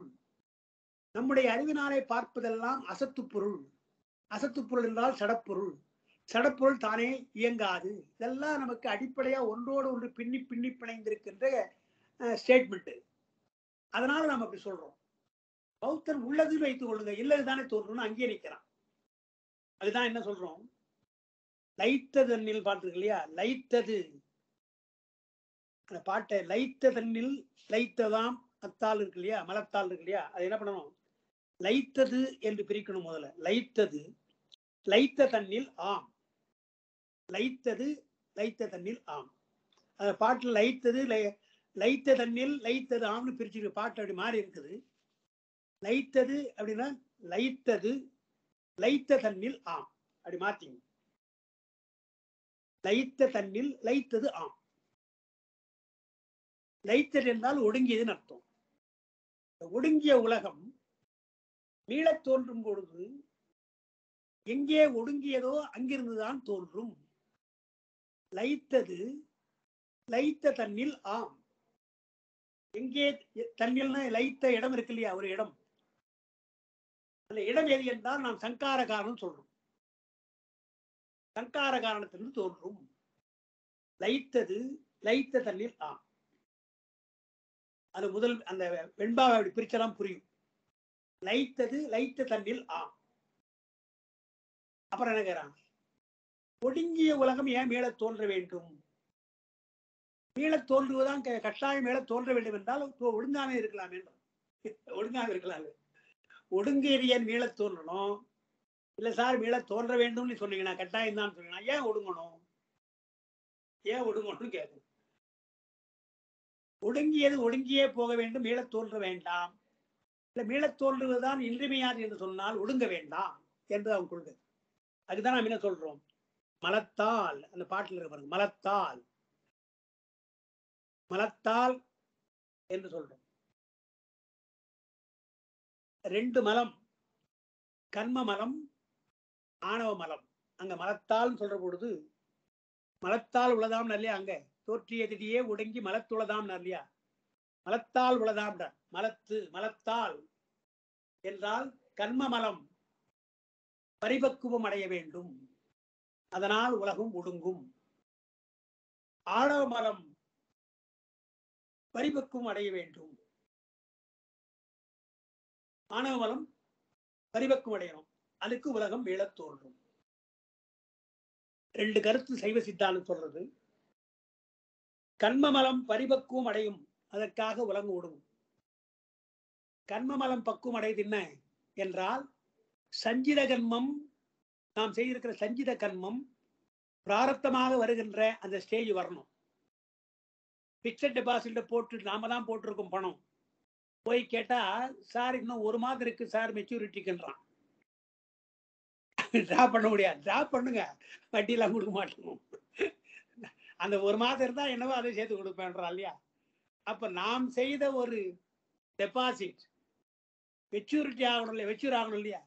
நம்முடைய அறிவினாலே பார்ப்பதெல்லாம் அசத்து பொருள். அசத்து பொருள் என்றால் சடப்பொருள். சடப்பொருள் தானே இயங்காது. இதெல்லாம் நமக்கு அடிப்படையா ஒன்றோடு ஒன்று பின்னி பின்னி பிணைந்திருக்கின்ற ஸ்டேட்மெண்ட் அதனால நாம் அப்படி சொல்றோம். பௌத்தர் உள்ளது வைத்துக் கொள்ளுங்க இல்லது தானே தோன்றணும்னு அங்கீகரிக்கிறான் நிற்கிறான். அதுதான் என்ன சொல்றோம்? லைத்த தண்ணில் பாட்டு இல்லையா? லைத்தது. அந்த பாட்டை லைத்த தண்ணில் லைத்ததாம் அத்தால் இருக்கு இல்லையா? மலத்தால் இருக்கு இல்லையா? அது என்ன பண்ணணும்? லைத்தது என்று பிரிக்கணும் முதல்ல. லைத்தது. லைத்த தண்ணில் ஆம். லைத்தது லைத்த தண்ணில் ஆம். அந்த பாட்டில் லைத்தது லை- லைத்த தண்ணில் லைத்தது ஆம்னு பிரிச்சு பாட்டு அப்படி மாறி இருக்குது. லைத்தது அப்படின்னா லைத்தது லைத்த தன்னில் ஆம். அப்படி மாத்திங்க. லயித்த தன்னில் லைத்தது ஆம். லயித்தது என்றால் ஒடுங்கியதுன்னு அர்த்தம். ஒடுங்கிய உலகம் மீளத் தோன்றும் பொழுது எங்கே ஒடுங்கியதோ அங்கிருந்துதான் தோன்றும். லைத்தது லைத்த தன்னில் ஆம். எங்கே தன்னில்னா லைத்த இடம் இருக்கு இல்லையா ஒரு இடம். அந்த இடம் எது என்றால் நாம் சங்கார காரணம் சொல்றோம். சங்கார காரணத்திலிருந்து தோன்றும். லைத்தது லைத்த தண்ணீர் ஆம். அது முதல் அந்த வெண்பாவை அப்படி பிரிச்செல்லாம் புரியும். லைத்தது லைத்த தண்ணீர் ஆம். அப்புறம் என்ன கேறான் ஒடுங்கிய உலகம் ஏன் மேல தோன்ற வேண்டும்? மீளத் தோன்றுவதான் கட்டாயம் மேல தோன்ற வேண்டும் என்றால் இப்போ இருக்கலாம் என்றான் ஒடுங்காம இருக்கலாம். ஒடுங்கேறியன் மீள தோன்றணும். இல்லை சார் மீள தோன்ற வேண்டும்னு சொன்னீங்கன்னா கட்டாயம் தான் சொன்னீங்கன்னா ஏன் ஒடுங்கணும்? ஏன் ஒடுங்கணும்னு கேட்கும் ஒடுங்கியது ஒடுங்கியே போக வேண்டும். மீள தோன்ற வேண்டாம். இல்ல மீள தோன்றுவதுதான் இன்றிமையாது என்று சொன்னால் ஒடுங்க வேண்டாம் என்று அவன் கொள்கை. அதுதான் நாம் என்ன சொல்றோம்? மலத்தால். அந்த பாட்டில் இருக்க பாருங்க. மலத்தால். மலத்தால் என்று சொல்றோம். ரெண்டு மலம் கர்ம மலம் ஆணவ மலம். அங்க மலத்தால் சொல்ற பொழுது மலத்தால் உள்ளதாம் இல்லையா அங்க? தோற்றிய திதியே ஒடுங்கி மலத்துள்ளதாம் இல்லையா? மலத்தால் உள்ளதாம் மலத்து மலத்தால் என்றால் கர்ம மலம் பரிபக்குவம் அடைய வேண்டும். அதனால் உலகம் ஒடுங்கும். ஆணவ மலம் பரிபக்குவம் அடைய வேண்டும். மாணவ வளம் பரிபக்குவம் அடையணும். அதுக்கு உலகம் மீளத் தோன்றும். ரெண்டு கருத்து சைவ சித்தாந்தம் சொல்றது. கண்மமலம் பரிபக்குவம் அடையும். அதற்காக உலகம் ஓடும். கண்மமலம் பக்குவம் அடையது என்ன என்றால் சஞ்சித கர்மம் நாம் செய்திருக்கிற சஞ்சித கர்மம் பிராரத்தமாக வருகின்ற அந்த ஸ்டேஜ் வரணும். பிக்சட் டெபாசிட்ல போட்டு நாம தான் போட்டிருக்கோம் பணம். போய் கேட்டா சார் இன்னும் ஒரு மாதம் இருக்கு சார் மெச்சூரிட்டிக்குன்றான் ட்ரா பண்ண முடியாது. ட்ரா பண்ணுங்க. வட்டியெல்லாம் கொடுக்க மாட்டோம். அந்த ஒரு மாதம் இருந்தா என்னவோ அதை சேர்த்து கொடுப்பேன்றான் இல்லையா? அப்ப நாம் செய்த ஒரு டெபாசிட் மெச்சூரிட்டி ஆகணும் இல்லையா? மெச்சூர் ஆகணும் இல்லையா?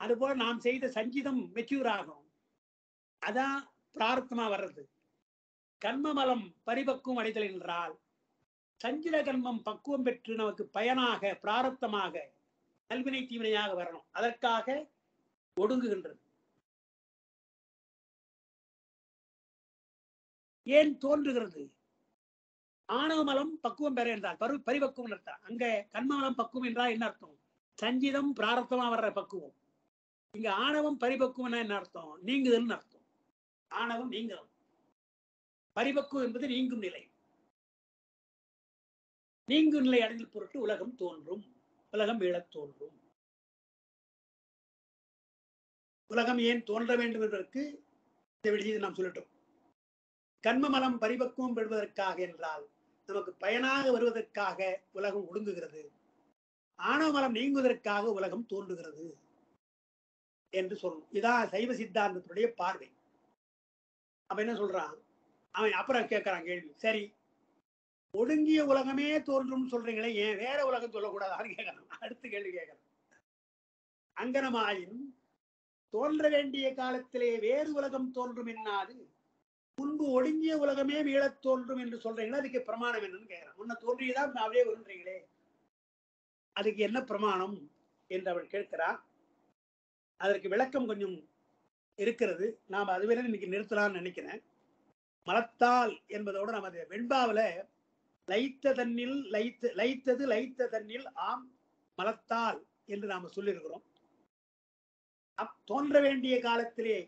அதுபோல நாம் செய்த சஞ்சிதம் மெச்சூர் ஆகும். அதான் பிரார்த்தமா வர்றது. கர்மமலம் பரிபக்குவம் அடைதல் என்றால் சஞ்சித கர்மம் பக்குவம் பெற்று நமக்கு பயனாக பிராரத்தமாக நல்வினை தீவினையாக வரணும். அதற்காக ஒடுங்குகின்றது. ஏன் தோன்றுகிறது? ஆணவமலம் பக்குவம் பெற என்றால் பரு பரிபக்குவம் அர்த்தம். அங்க கண்மமலம் பக்குவம் என்றால் என்ன அர்த்தம்? சஞ்சிதம் பிராரத்தமா வர்ற பக்குவம். இங்க ஆணவம் பரிபக்குவம்னா என்ன அர்த்தம்? நீங்குதல்னு அர்த்தம். ஆணவம் நீங்குதல். பரிபக்குவம் என்பது நீங்கும் நிலை. நீங்கும் நிலை அடைந்த பொருட்டு உலகம் தோன்றும். உலகம் மீளத் தோன்றும். உலகம் ஏன் தோன்ற வேண்டும் என்பதற்கு இந்த விடுதியை நாம் சொல்லட்டும். கண்மமலம் பரிபக்குவம் பெறுவதற்காக என்றால் நமக்கு பயனாக வருவதற்காக உலகம் ஒடுங்குகிறது. ஆணவமலம் நீங்குவதற்காக உலகம் தோன்றுகிறது என்று சொல்லணும் இதான் சைவ சித்தாந்தத்துடைய பார்வை. அவன் என்ன சொல்றான்? அவன் அப்புறம் கேட்கறான் கேள்வி. சரி ஒடுங்கிய உலகமே தோன்றும்னு சொல்றீங்களே ஏன் வேற உலகம் சொல்லக்கூடாதான்னு கேட்கறான் அடுத்த கேள்வி கேட்கறான் அங்கனமாயின் தோன்ற வேண்டிய காலத்திலே வேறு உலகம் தோன்றும் என்னாது? முன்பு ஒடுங்கிய உலகமே மீளத் தோன்றும் என்று சொல்றீங்களா? அதுக்கு பிரமாணம் என்னன்னு கேட்கிறான் முன்ன தோன்றியதான் அப்படியே வருன்றீங்களே. அதுக்கு என்ன பிரமாணம் என்று அவள் கேட்கிறா அதற்கு விளக்கம் கொஞ்சம் இருக்கிறது. நாம் அதுவரை இன்னைக்கு நிறுத்தலாம்னு நினைக்கிறேன். மலத்தால் என்பதோட நமது வெண்பாவில் லைத்த தன்னில் லைத்த லைத்தது லைத்த தன்னில் ஆம் மலத்தால் என்று நாம் சொல்லியிருக்கிறோம். அப் தோன்ற வேண்டிய காலத்திலே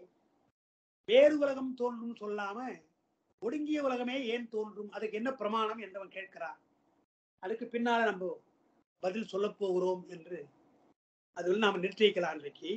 வேறு உலகம் தோன்றும் சொல்லாம ஒடுங்கிய உலகமே ஏன் தோன்றும்? அதுக்கு என்ன பிரமாணம் என்றவன் கேட்கிறான். அதுக்கு பின்னால நம்ம பதில் சொல்ல போகிறோம் என்று அதில் நாம் நிர்ணயிக்கலாம் இன்றைக்கு.